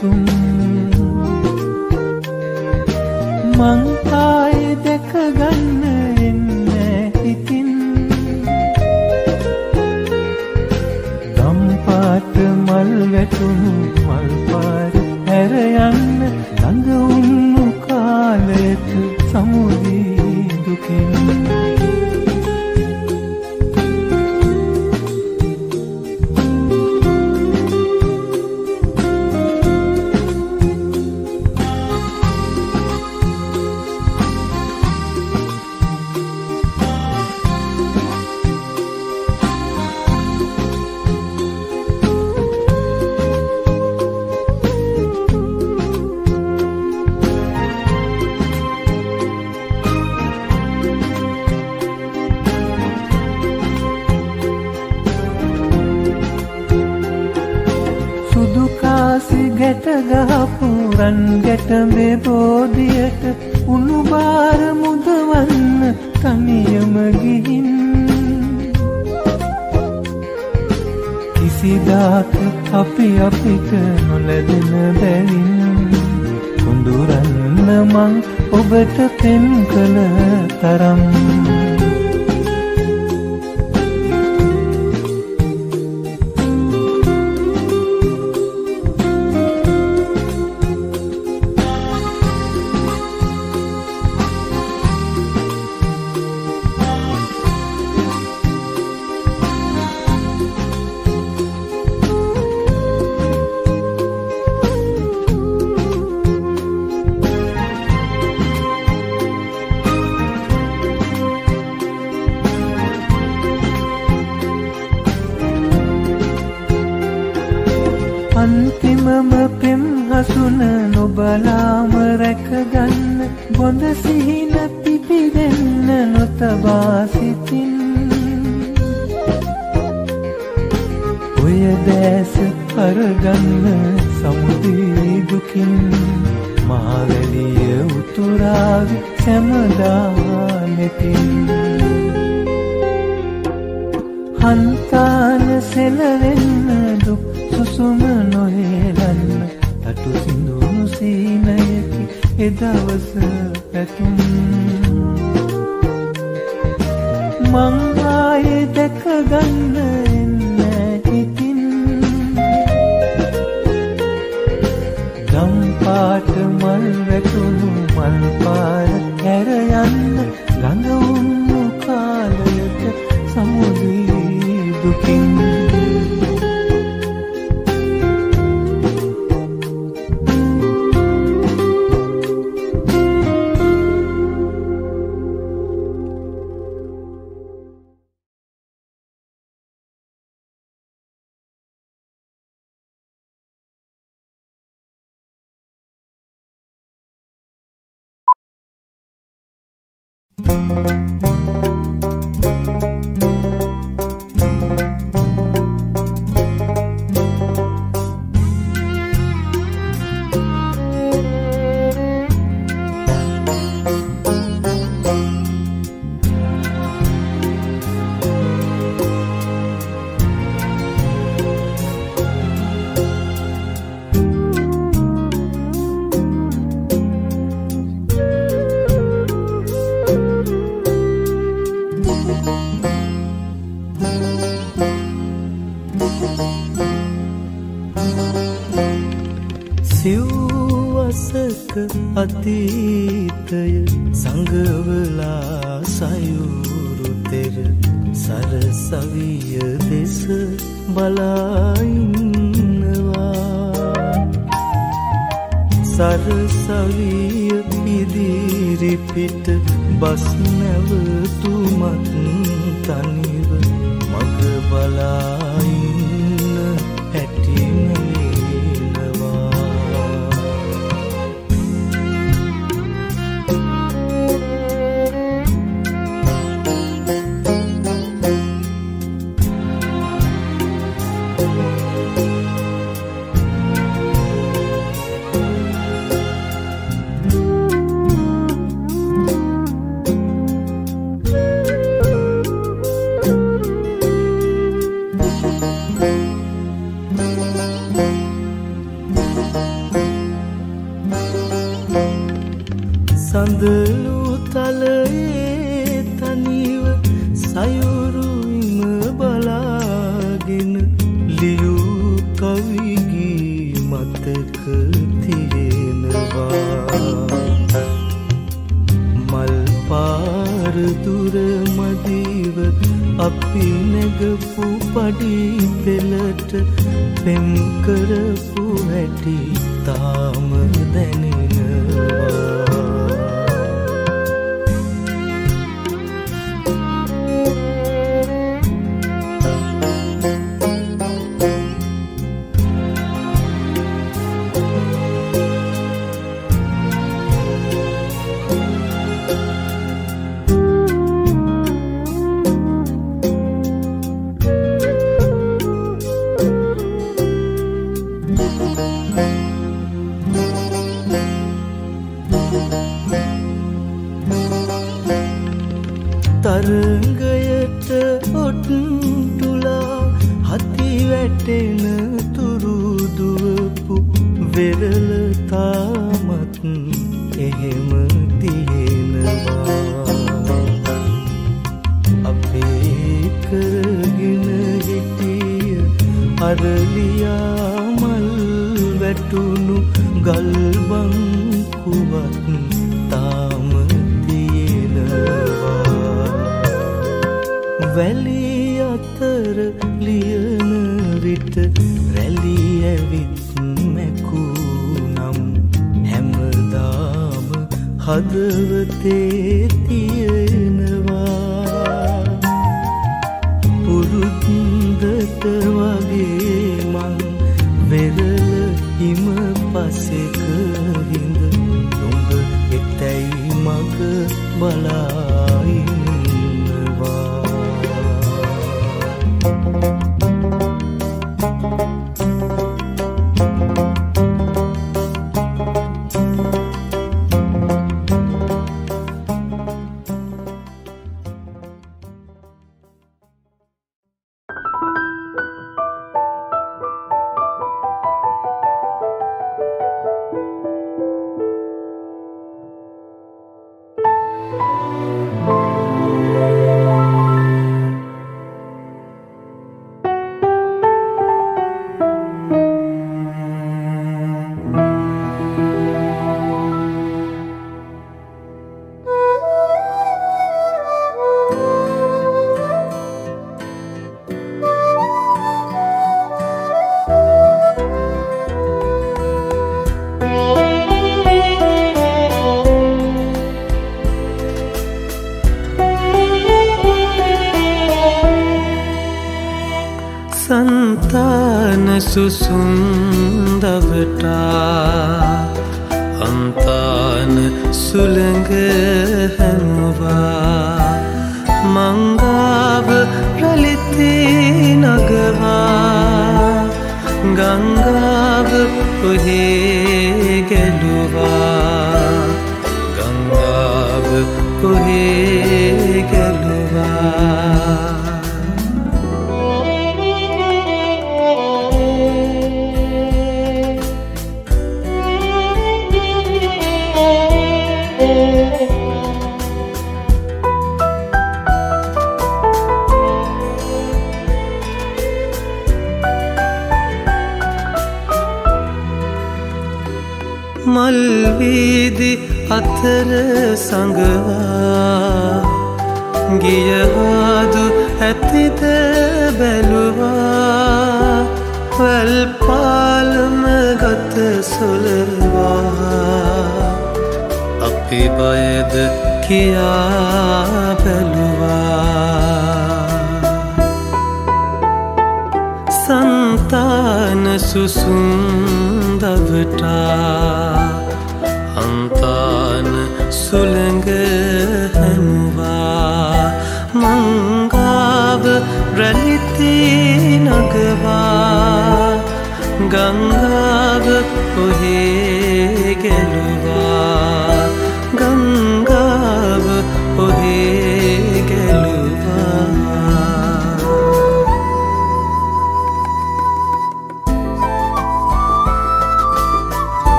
from තනියම ගිහින් කිසිදාක අපි අපිට නොලැදෙන බැවින් කුඳුරන්න මං ඔබට පෙම් කළ තරම්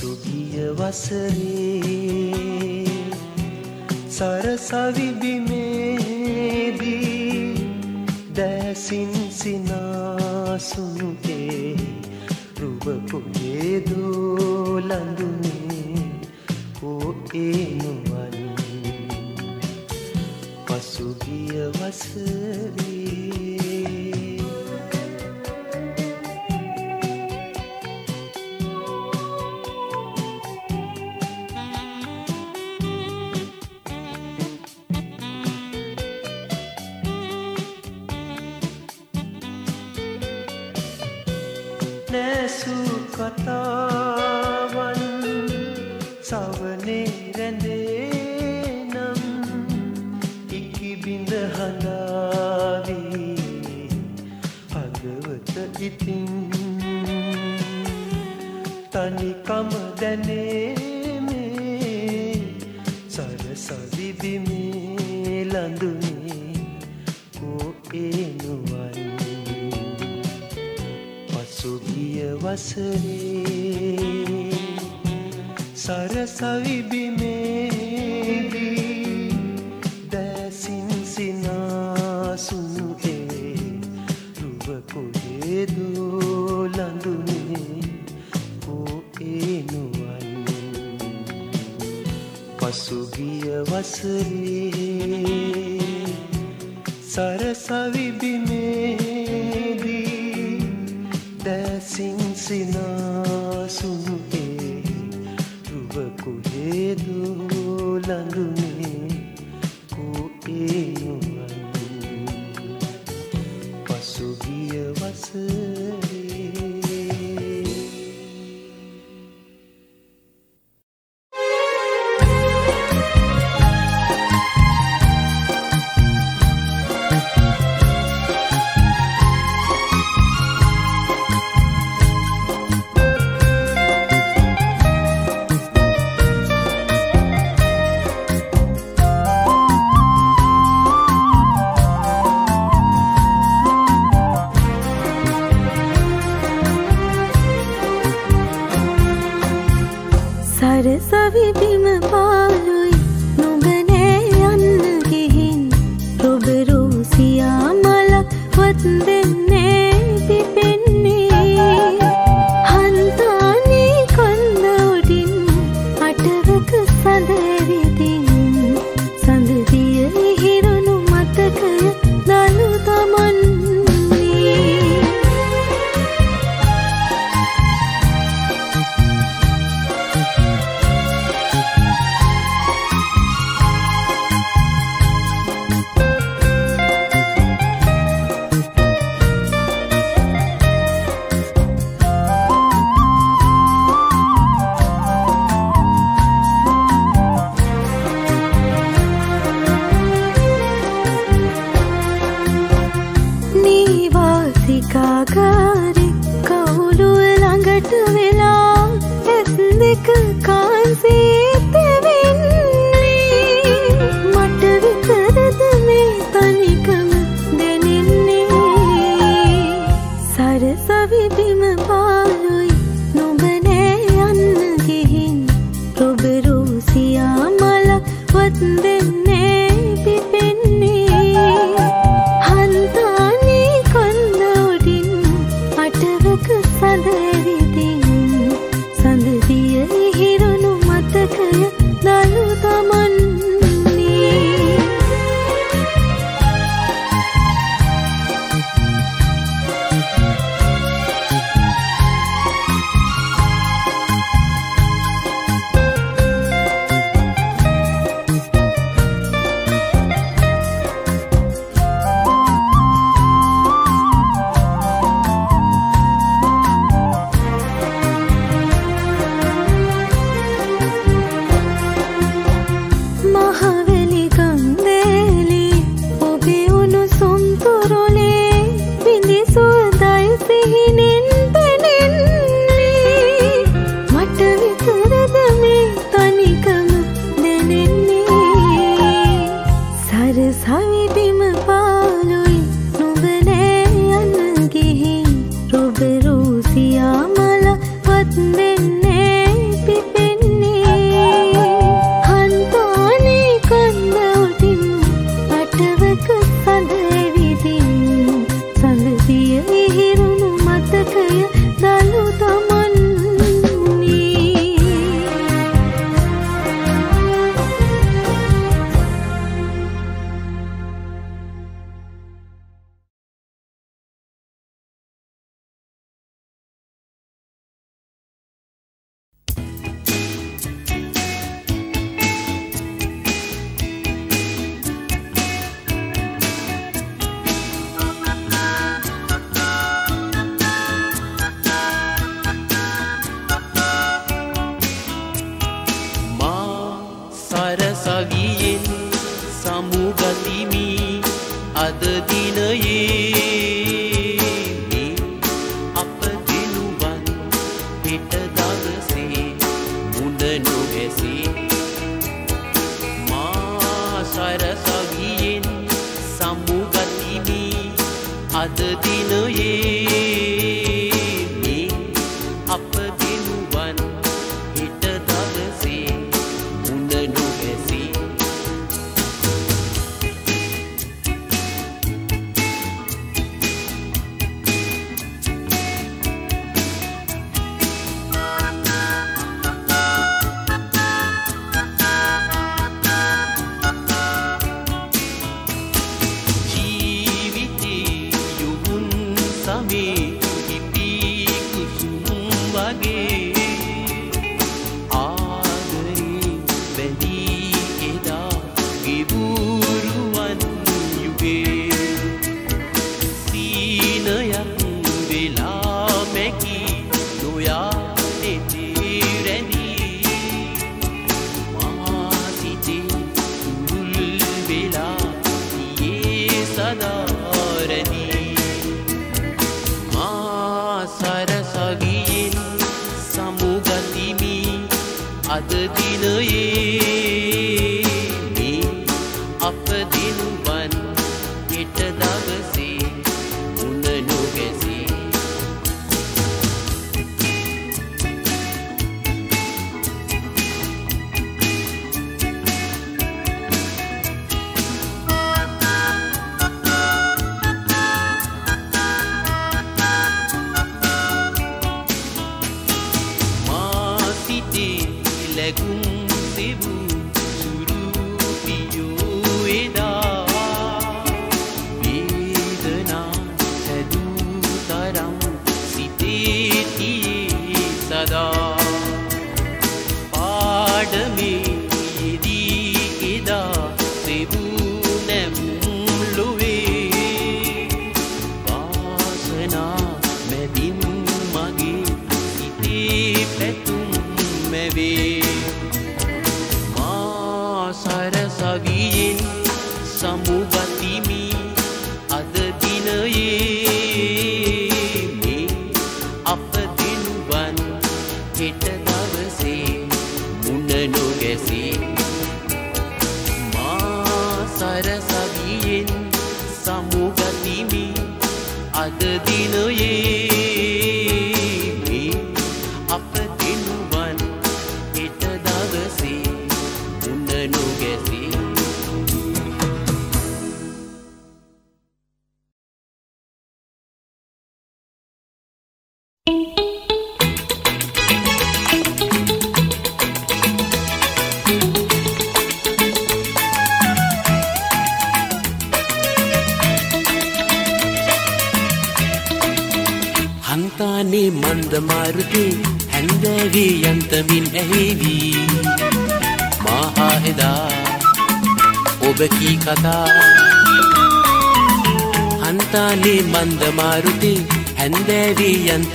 සුගිය වසරේ සරසවිබිමේදී දැසින් සිනාසුන්ගේ රුවපුගේ දෝලඳුනේ කෝ ඒනුවන් පසුගිය වසරේ සසරේ සරසවි බිමේදී දැසින් සිනාසුතේ රුව කොහෙදෝ ලඳුනේ ඕ ඒනුවන් පසුගිය වසරේ සරසවි බිමේ අද දිනයේ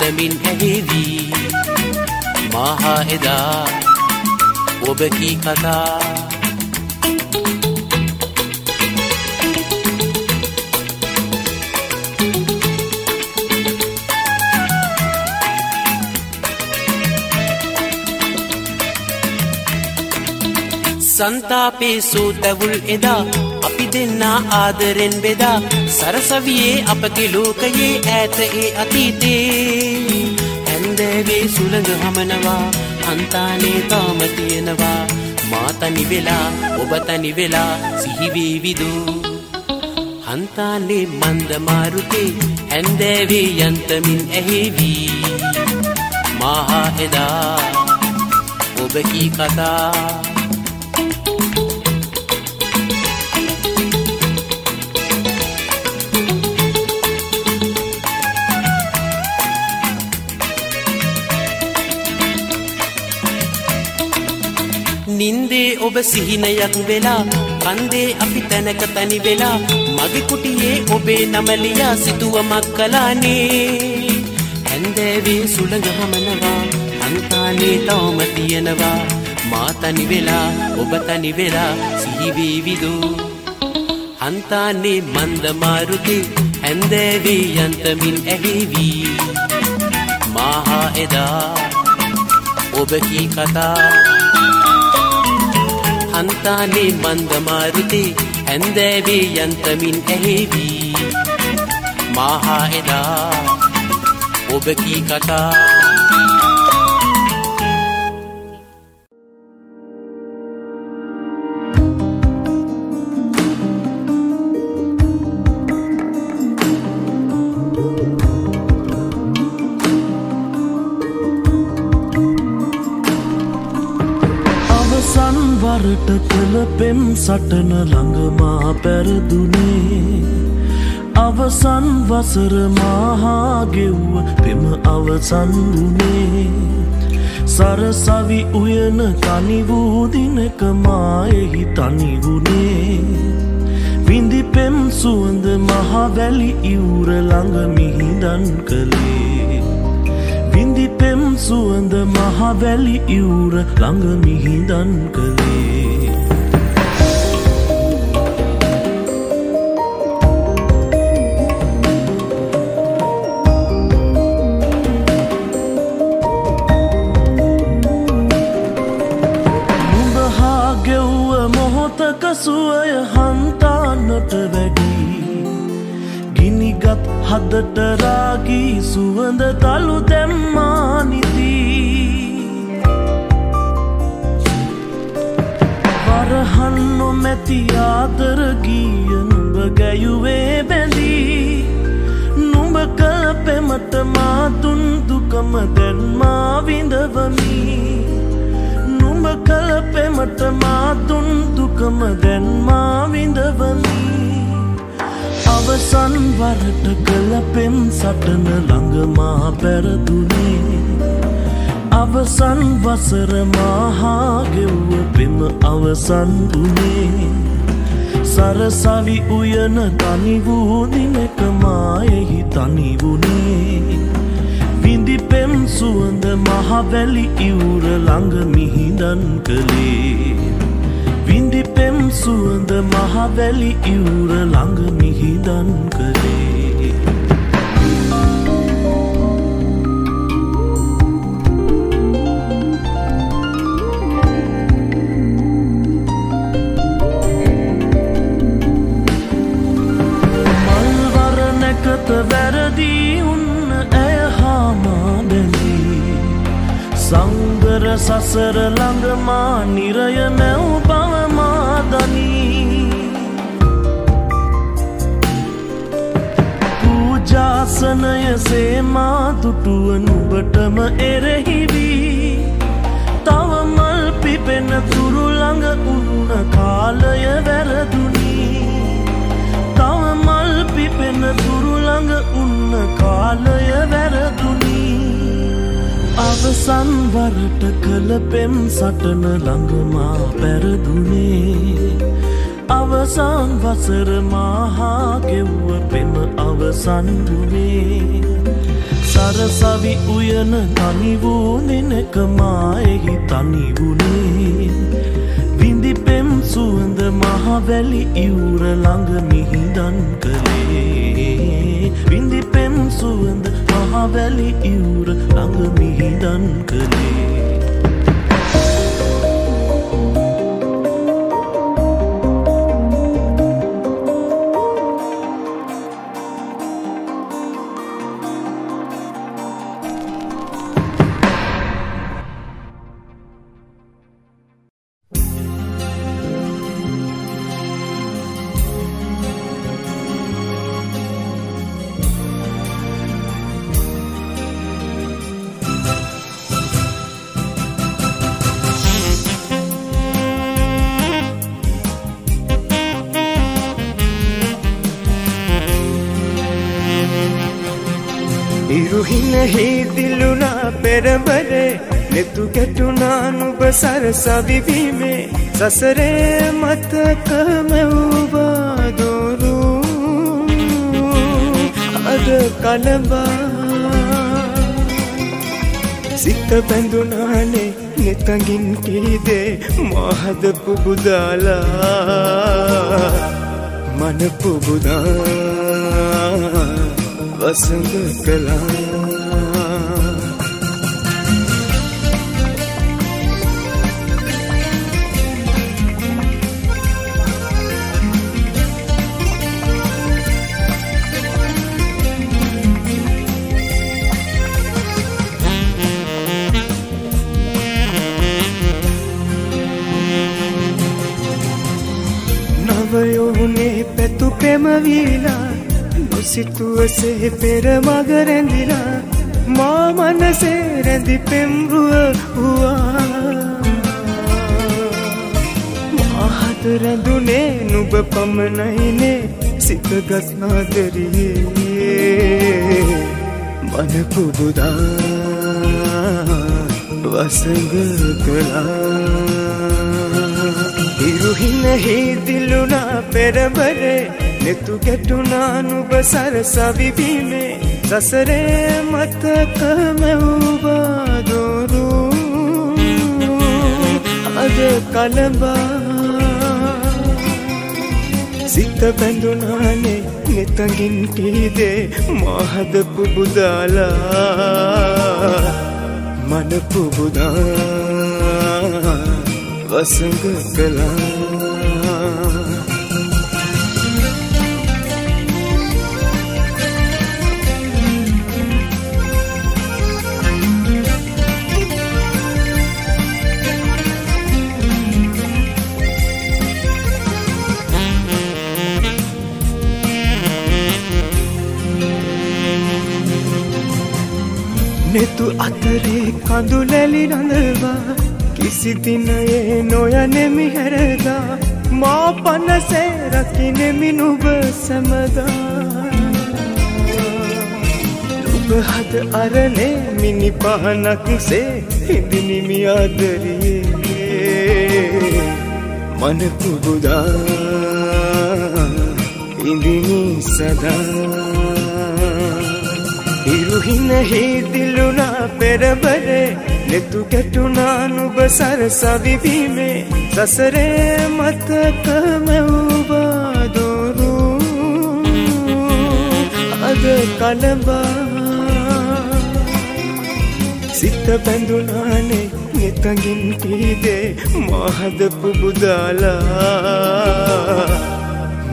හැන්දෑවේ යන්තමින් ඇහිවී. මාහා එදා ඔබ කී කතා. සන්තාපේ සූතැවුල් එදා අපි දෙන්නා ආදරෙන් බෙදා සරසවියේ අපගේ ලෝකයේ ඈත ඒ අතීතේ. හැන්දෑවේ සුළඟ හමනවා හන්තානේ තාම තියෙනවා. මා තනි වෙලා ඔබ තනි වෙලා සිහිවේවිදූ හන්තානේ මන්ද මාරුතේ හැන්දෑවේ යන්තමින් ඇහිවී. මාහා එදා ඔබ කී කතා ඔබ සිහිනයක් වෙලා කන්දේ අපි තැනක තනි වෙලා මගේ කුටියේ ඔබේ නමලියා සිතුවමක් කලානේ හැන්දෑවේ සුළඟ හමනවා හන්තානේ තවම තියෙනවා. මා තනි වෙලා ඔබ තනි වෙලා සිහිවේවිදෝ හන්තානේ මන්ද මාරුතේ හැන්දෑවේ යන්තමින් ඇහිවී. මාහා එදා ඔබ කී කතා හන්තානේ මන්ද මාරුතේ හැන්දෑවේ යන්තමින් ඇහිවී. මාහා එදා ඔබ කී කතා සටන ළඟමා පැරදුනේ. අවසන් වසර මහා ගෙව්ව පෙම අවසන් වුණේ සරසවි උයන තනි වූ දිනක මායෙහි තනි වුණේ විඳි පෙම් සුවඳ මහවැලි ඉවුර ළඟ මිහිදන් කළේ. විඳි පෙම් සුවඳ මහවැලි ඉවුර ළඟ මිහිදන් කළේ. සුවය හන්තාන්නට වැඩි. ගිනිගත් හදට රාගී සුවඳ තලු දැම්මානිති වරහන් නොමැති ආදර ගීය නුඹ ගැයුවේ බැඳී. නුඹ කළ පෙමට මාතුන් දුකම දැන්මා විඳවමි. නුඹ කළ පෙමට මාතුන් දුකම දැන්මා විඳවමි. අවසන් වරට කළ පෙම් සටන ළඟමා පැරදුනේ. අවසන් වසර මහා ගෙව්ව පෙම අවසන් වුණේ සරසවි උයන තනි වූ දිනක මායෙහි තනි වුණේ විඳි පෙම් සුවඳ මහවැලි ඉවුර ළඟ මිහිදන් කළේ. විඳි පෙම් සුවඳ මහවැලි ඉවුර ළඟ මිහිදන් කළේ. සසර ළඟමා නිරය මැව් බවමාදනී පූජාසනය සේමා දුටුව නුබටම එරෙහිවී තව මල් පිපෙන තුරු ළඟ උන්න කාලය වැරදුනී. තව මල් පිපෙන තුරු ළඟ උන්න කාලය වැරදුනී. අවසන් වරට කළ පෙම් සටන ළඟමා පැරදුනේ. අවසන් වසර මාහා ගෙව්ව පෙම අවසන් වුණේ සරසවි උයන තනි වූ නෙනකමායෙහි තනි වුණේ විඳි පෙම් සුවඳ මහවැලි ඉවුර ළඟ මිහිදන් කළේ. මහවැලි ඉවුර ළඟ මිහිදන් කළේ. නුබ සරසවිවීමේ සසරේ මතකමැව්වාදොරු අද කලබා සිත බැඳුනානේ නෙතගින් කීදේ මහද පුබුදාලා මන පුබුදා වසඟ කළා නොසිතුවසේ පෙර මග රැඳිලා මා මනසේ රැඳි පෙම්රුව වූවා. මාහත රැඳුනේ නුබ පමණයිනේ සිත ගස්නාදරියේ මන පුබුදා වසඟ කළා. ඉරුහින හිදිල්ලුනා පෙරබරේ නෙතු ගැටුනා නුබ සරසවිවීමේ සසරේ මතකමැව්වාදොරු අද කලබා සිත බැඳුනානේ නෙතගින් කීදේ මහද පුබුදාලා. මන පුබුදා. වසඟ කළා. නෙතු අතරේ කඳුලැලි රඳවා කිසි දිනයේ නොයනෙමි හැරදා මා පනසේ රකිනෙමි නුබ සැමදා. නුබ හද අරනේ මිනි පහනක් සේ හිඳිනිමි ආදරියේ මන පුබුදා ඉඳිනි සදා. ඉරුහින හිදිල්ලුනා පෙරබරේ නෙතු ගැටුනා නුබ සරසවිවීමේ සසරේ මතකමැව්වාදොරු අද කලබා. සිත බැඳුනානේ නෙතගින් කීදේ මහද පුබුදාලා.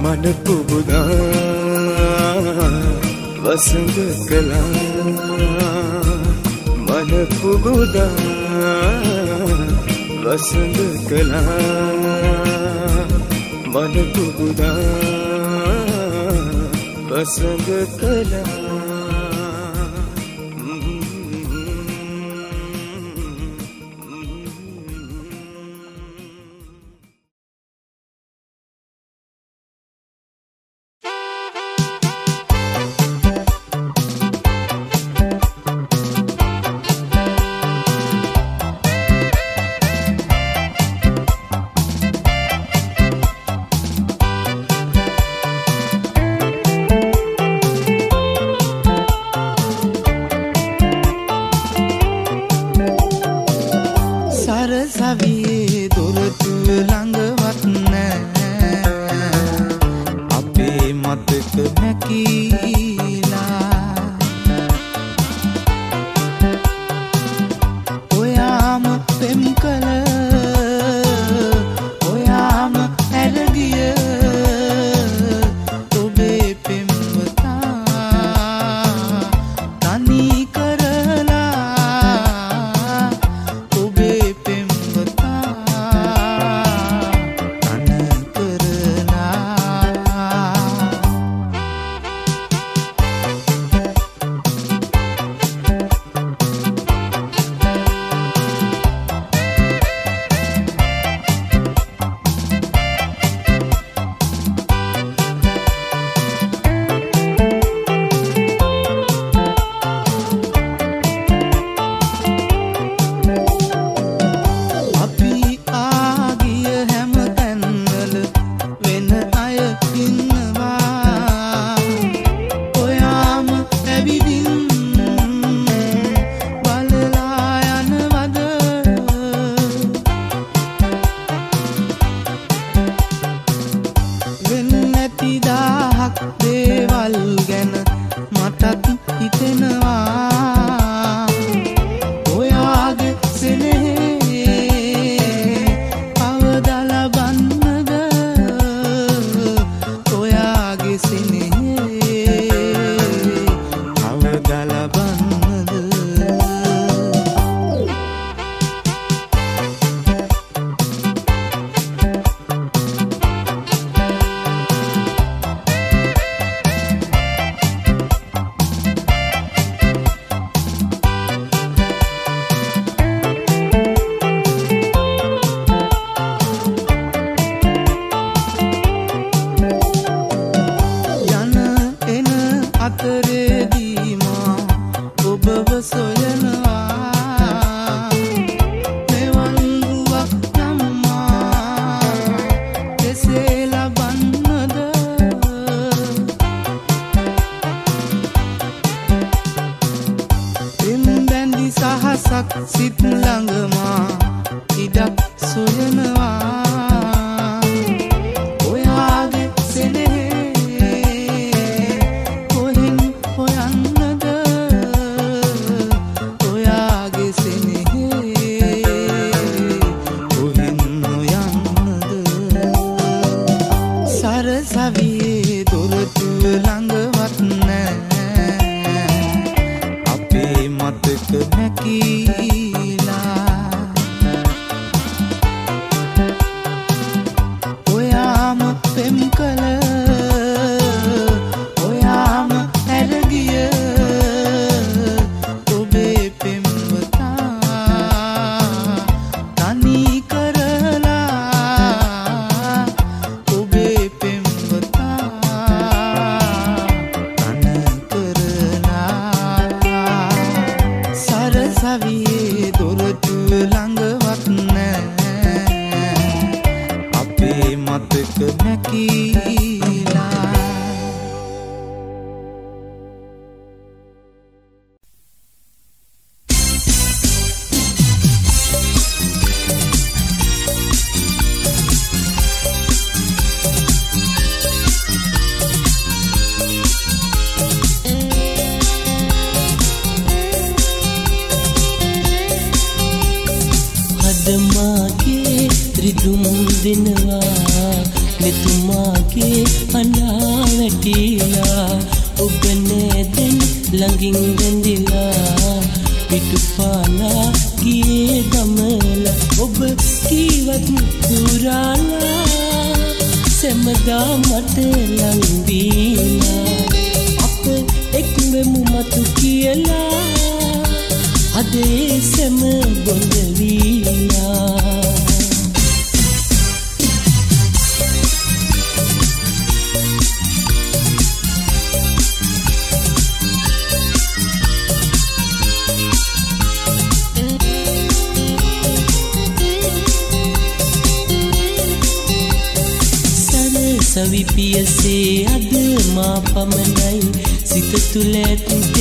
මන පුබුදා. වසඟ කළා මන පුබුදා වසඟ කළා මන පුබුදා වසඟ කළා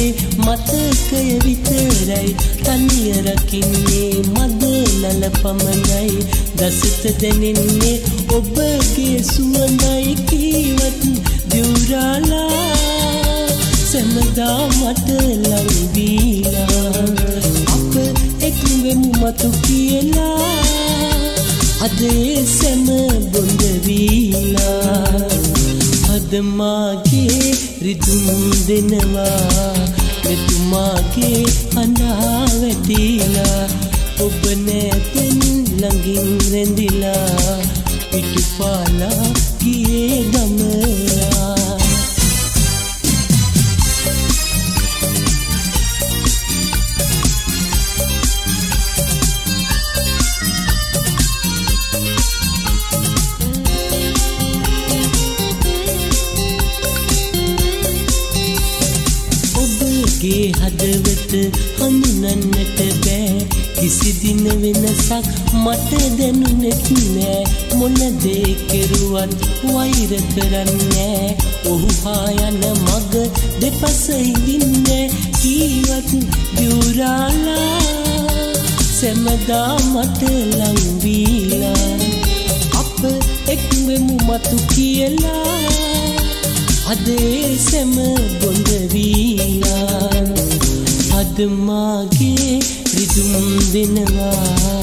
ඇතිතේ මතකය විතරයි තනිය රකින්නේ මද නල පමණයි. දසත දැනෙන්නේ ඔබගේ සුවඳයි කීවත් දිවුරාලා. සැමදා මට ලංවීලා අප එක්වෙමු මතු කියලා. අදේ සැම බොඳ වීලා. අදමාගේ රිදුම් දෙනවා. මෙතුමාගේ අනා වැටිලා ඔබ නෑතෙන් ළඟින් රැඳිලා. පිටුපාලා ගියේ ගමලා කෙරුවත් වෛර කරන්නේ ඔහු හා යන මග දෙපස ඉඳින්නේ කීවත් දිවුරාලා සැමදා මට ලංවීලා. අප එක්වෙමු මතු කියලා. අදේ සැම බොඳ වීලා අදමාගේ රිදුම් දෙනවා.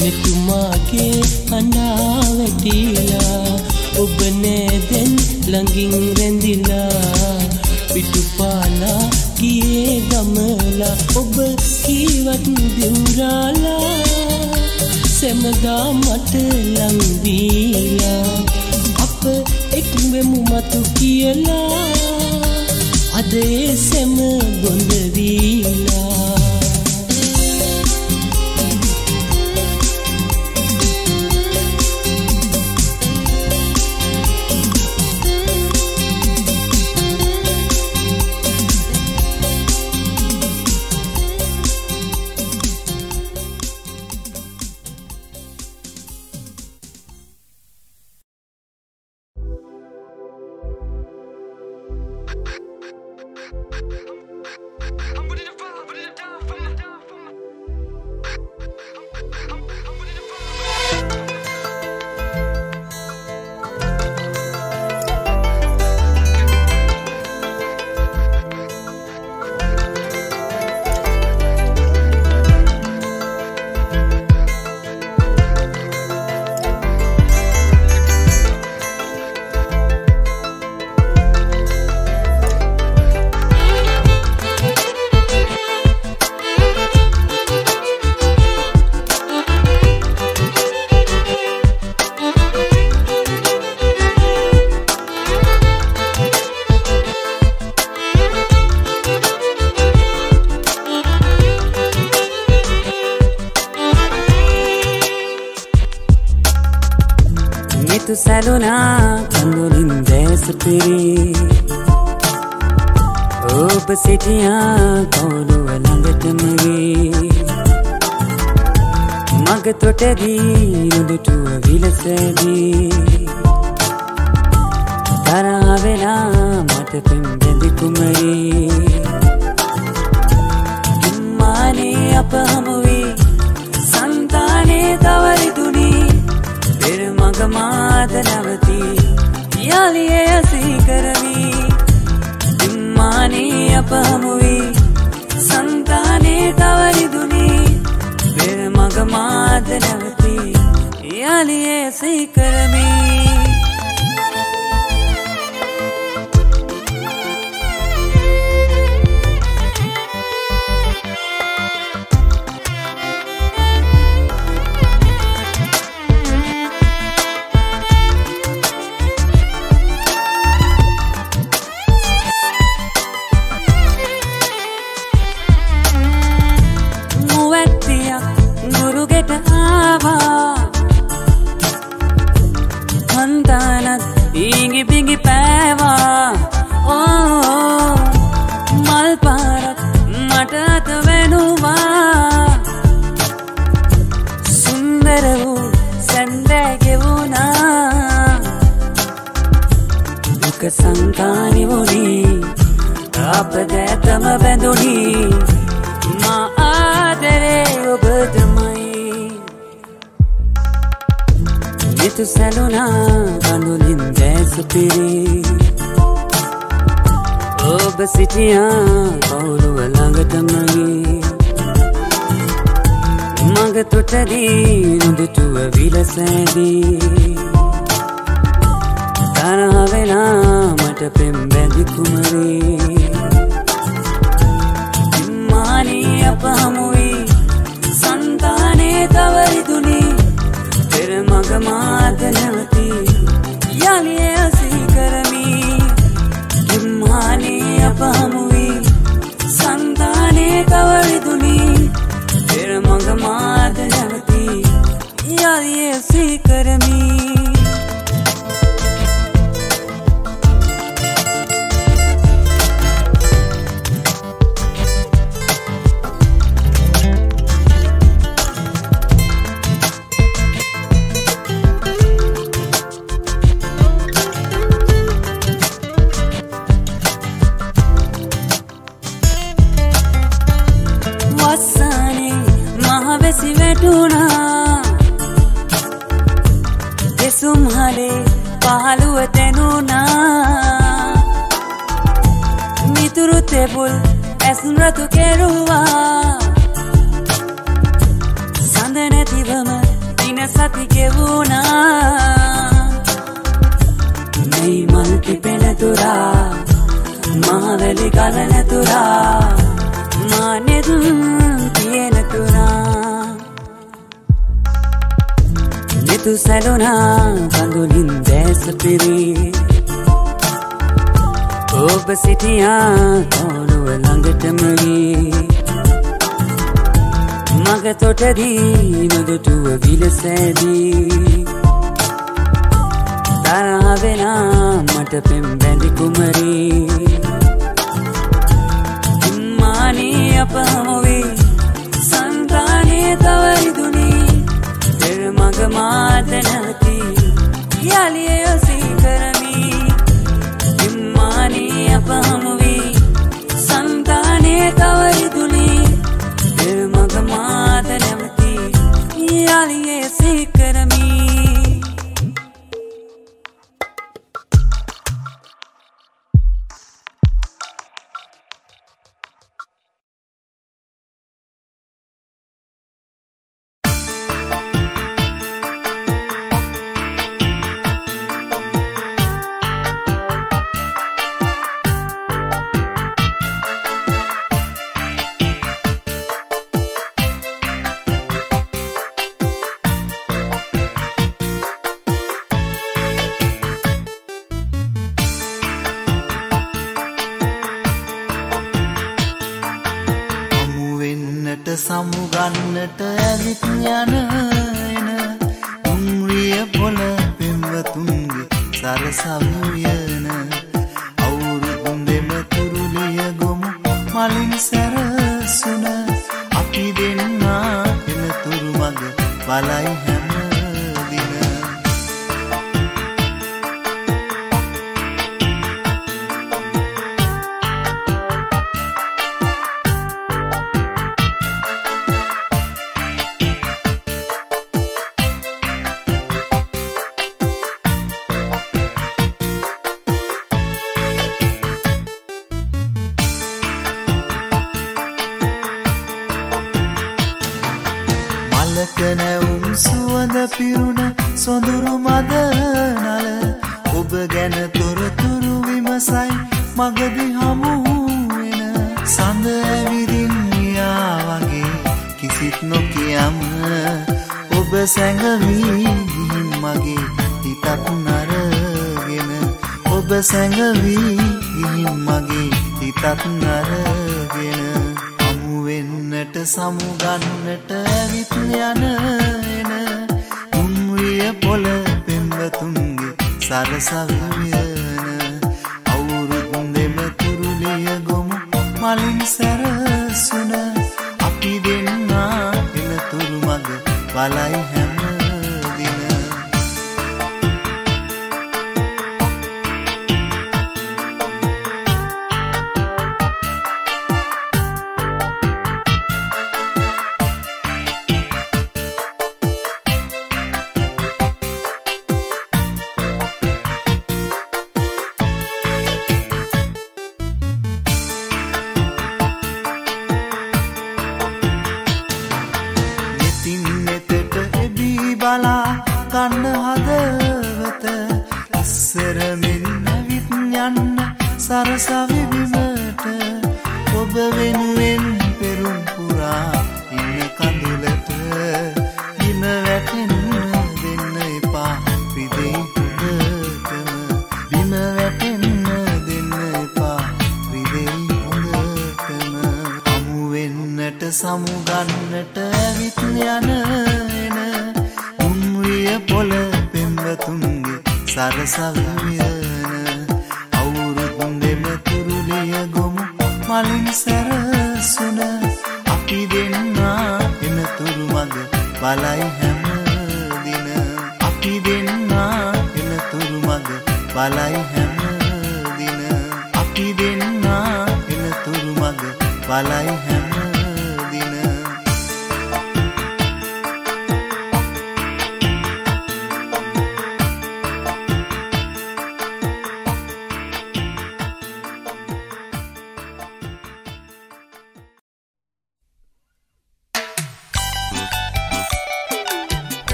මෙතුමාගේ අනා වැටිලා. ඔබ නෑදැන් ළඟින් රැඳිලා පිටුපාලා ගියේ ගමලා ඔබ කීවත් දිවුරාලා සැමදා මට ලංවීලා අප එක්වෙමු මතු කියලා අදේ සැම බොඳ සතු කෙරුවා. සඳ නැතිවම දින සති ගෙවුණා මේ මල්කි පෙනතුරා මාවැලි ගලනතුරා මානෙදුම් තියෙනතුරා නෙතු සැලුනා පඳුලින් දැස පිරී. ඔබ සිටියා මටම වී මග තොටදී නොදුටුව විලසෑදී. තරාවෙලා මට පෙම් බැඳි කුමරී. මානී අප හමුවී සංකානය තවරිදුනී පෙර මග මාතනැති යලිය යොසී කරමී. ඉම්මානී අප හමුවී jolly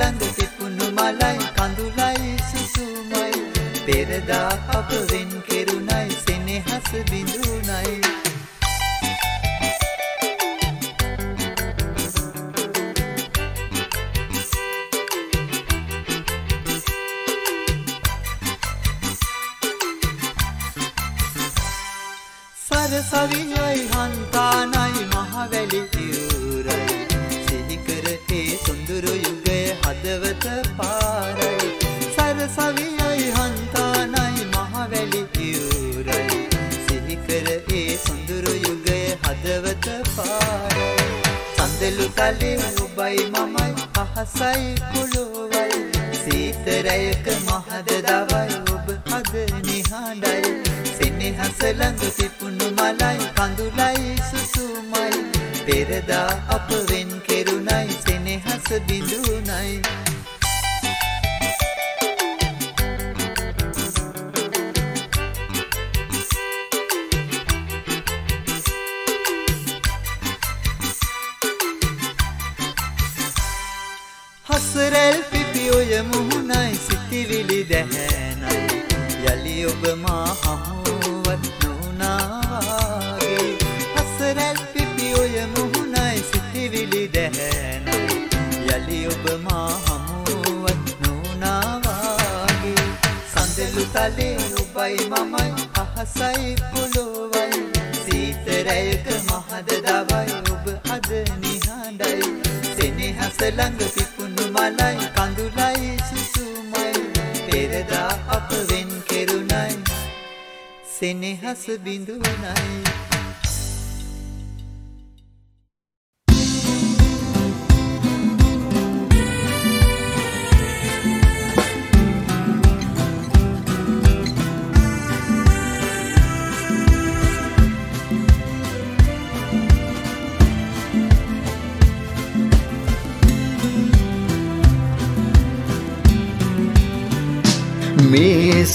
hablando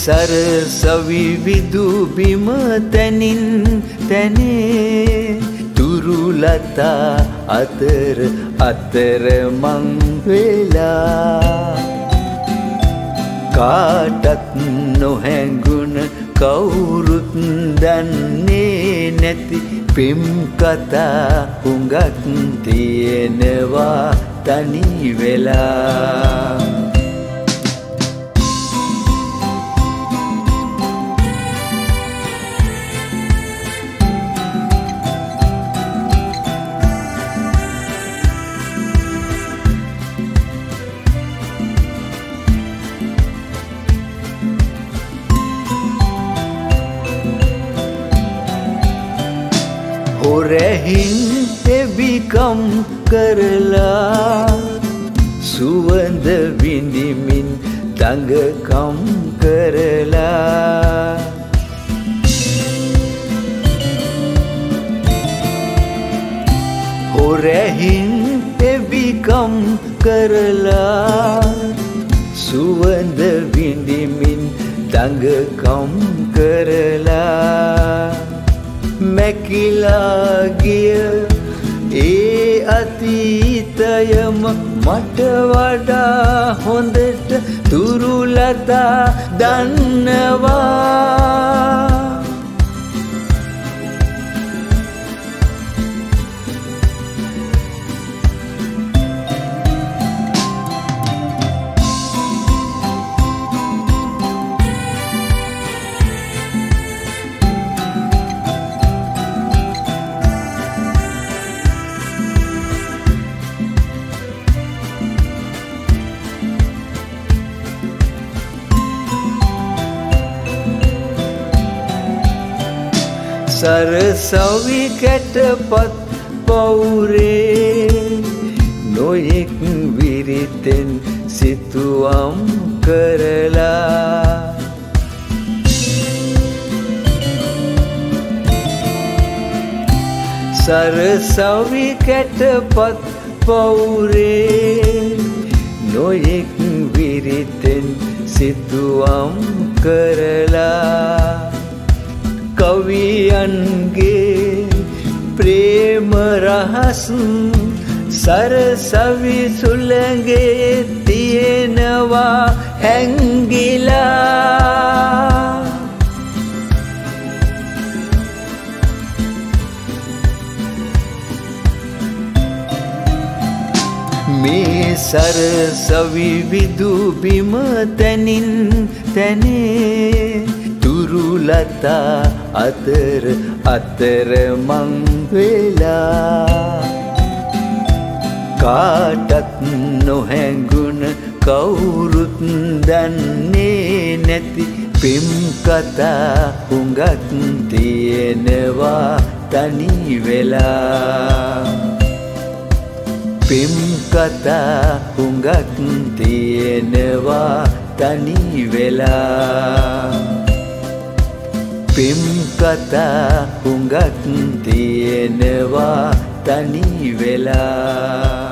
සරසවි විදුබිම තැනින් තැනේ. තුරුලතා අතර අතර මං වෙලා. කාටත් නොහැඟුණ කවුරුත් දන්නේ නැති පෙම් කතා හුඟක් තියෙනවා තනි වෙලා. හොරැහින් එබිකම් කරලා සුවඳ විඳිමින් දඟකම් කරලා හොරැහින් එබිකම් කරලා සුවඳ විඳිමින් දඟකම් කරලා මැකිලාගිය ඒ අතීතයම මට වඩා හොඳට තුරුලතා දන්නවා. සරසවි කැටපත් පවුරේ නොයෙක් විරිතෙන් සිතුවම් කරලා සරසවි කැටපත් පවුරේ නොයෙක් විරිතෙන් සිතුවම් කරලා කවියන්ගේ ප්‍රේම රහස් සරසවි සුළඟේ තියෙනවා හැංගිලා. මේ සරසවි විදුබිම තැනින් තැනේ තුරුලතා අතර අතර මං වෙලා. කාටත් නොහැඟුණ කවුරුත් දන්නේ නැති පෙම් කතා හුඟක් තියෙනවා තනි වෙලා. පෙම් කතා හුඟක් තියෙනවා තනි වෙලා. පෙම් කතා හුඟක් තියෙනවා තනි වෙලා.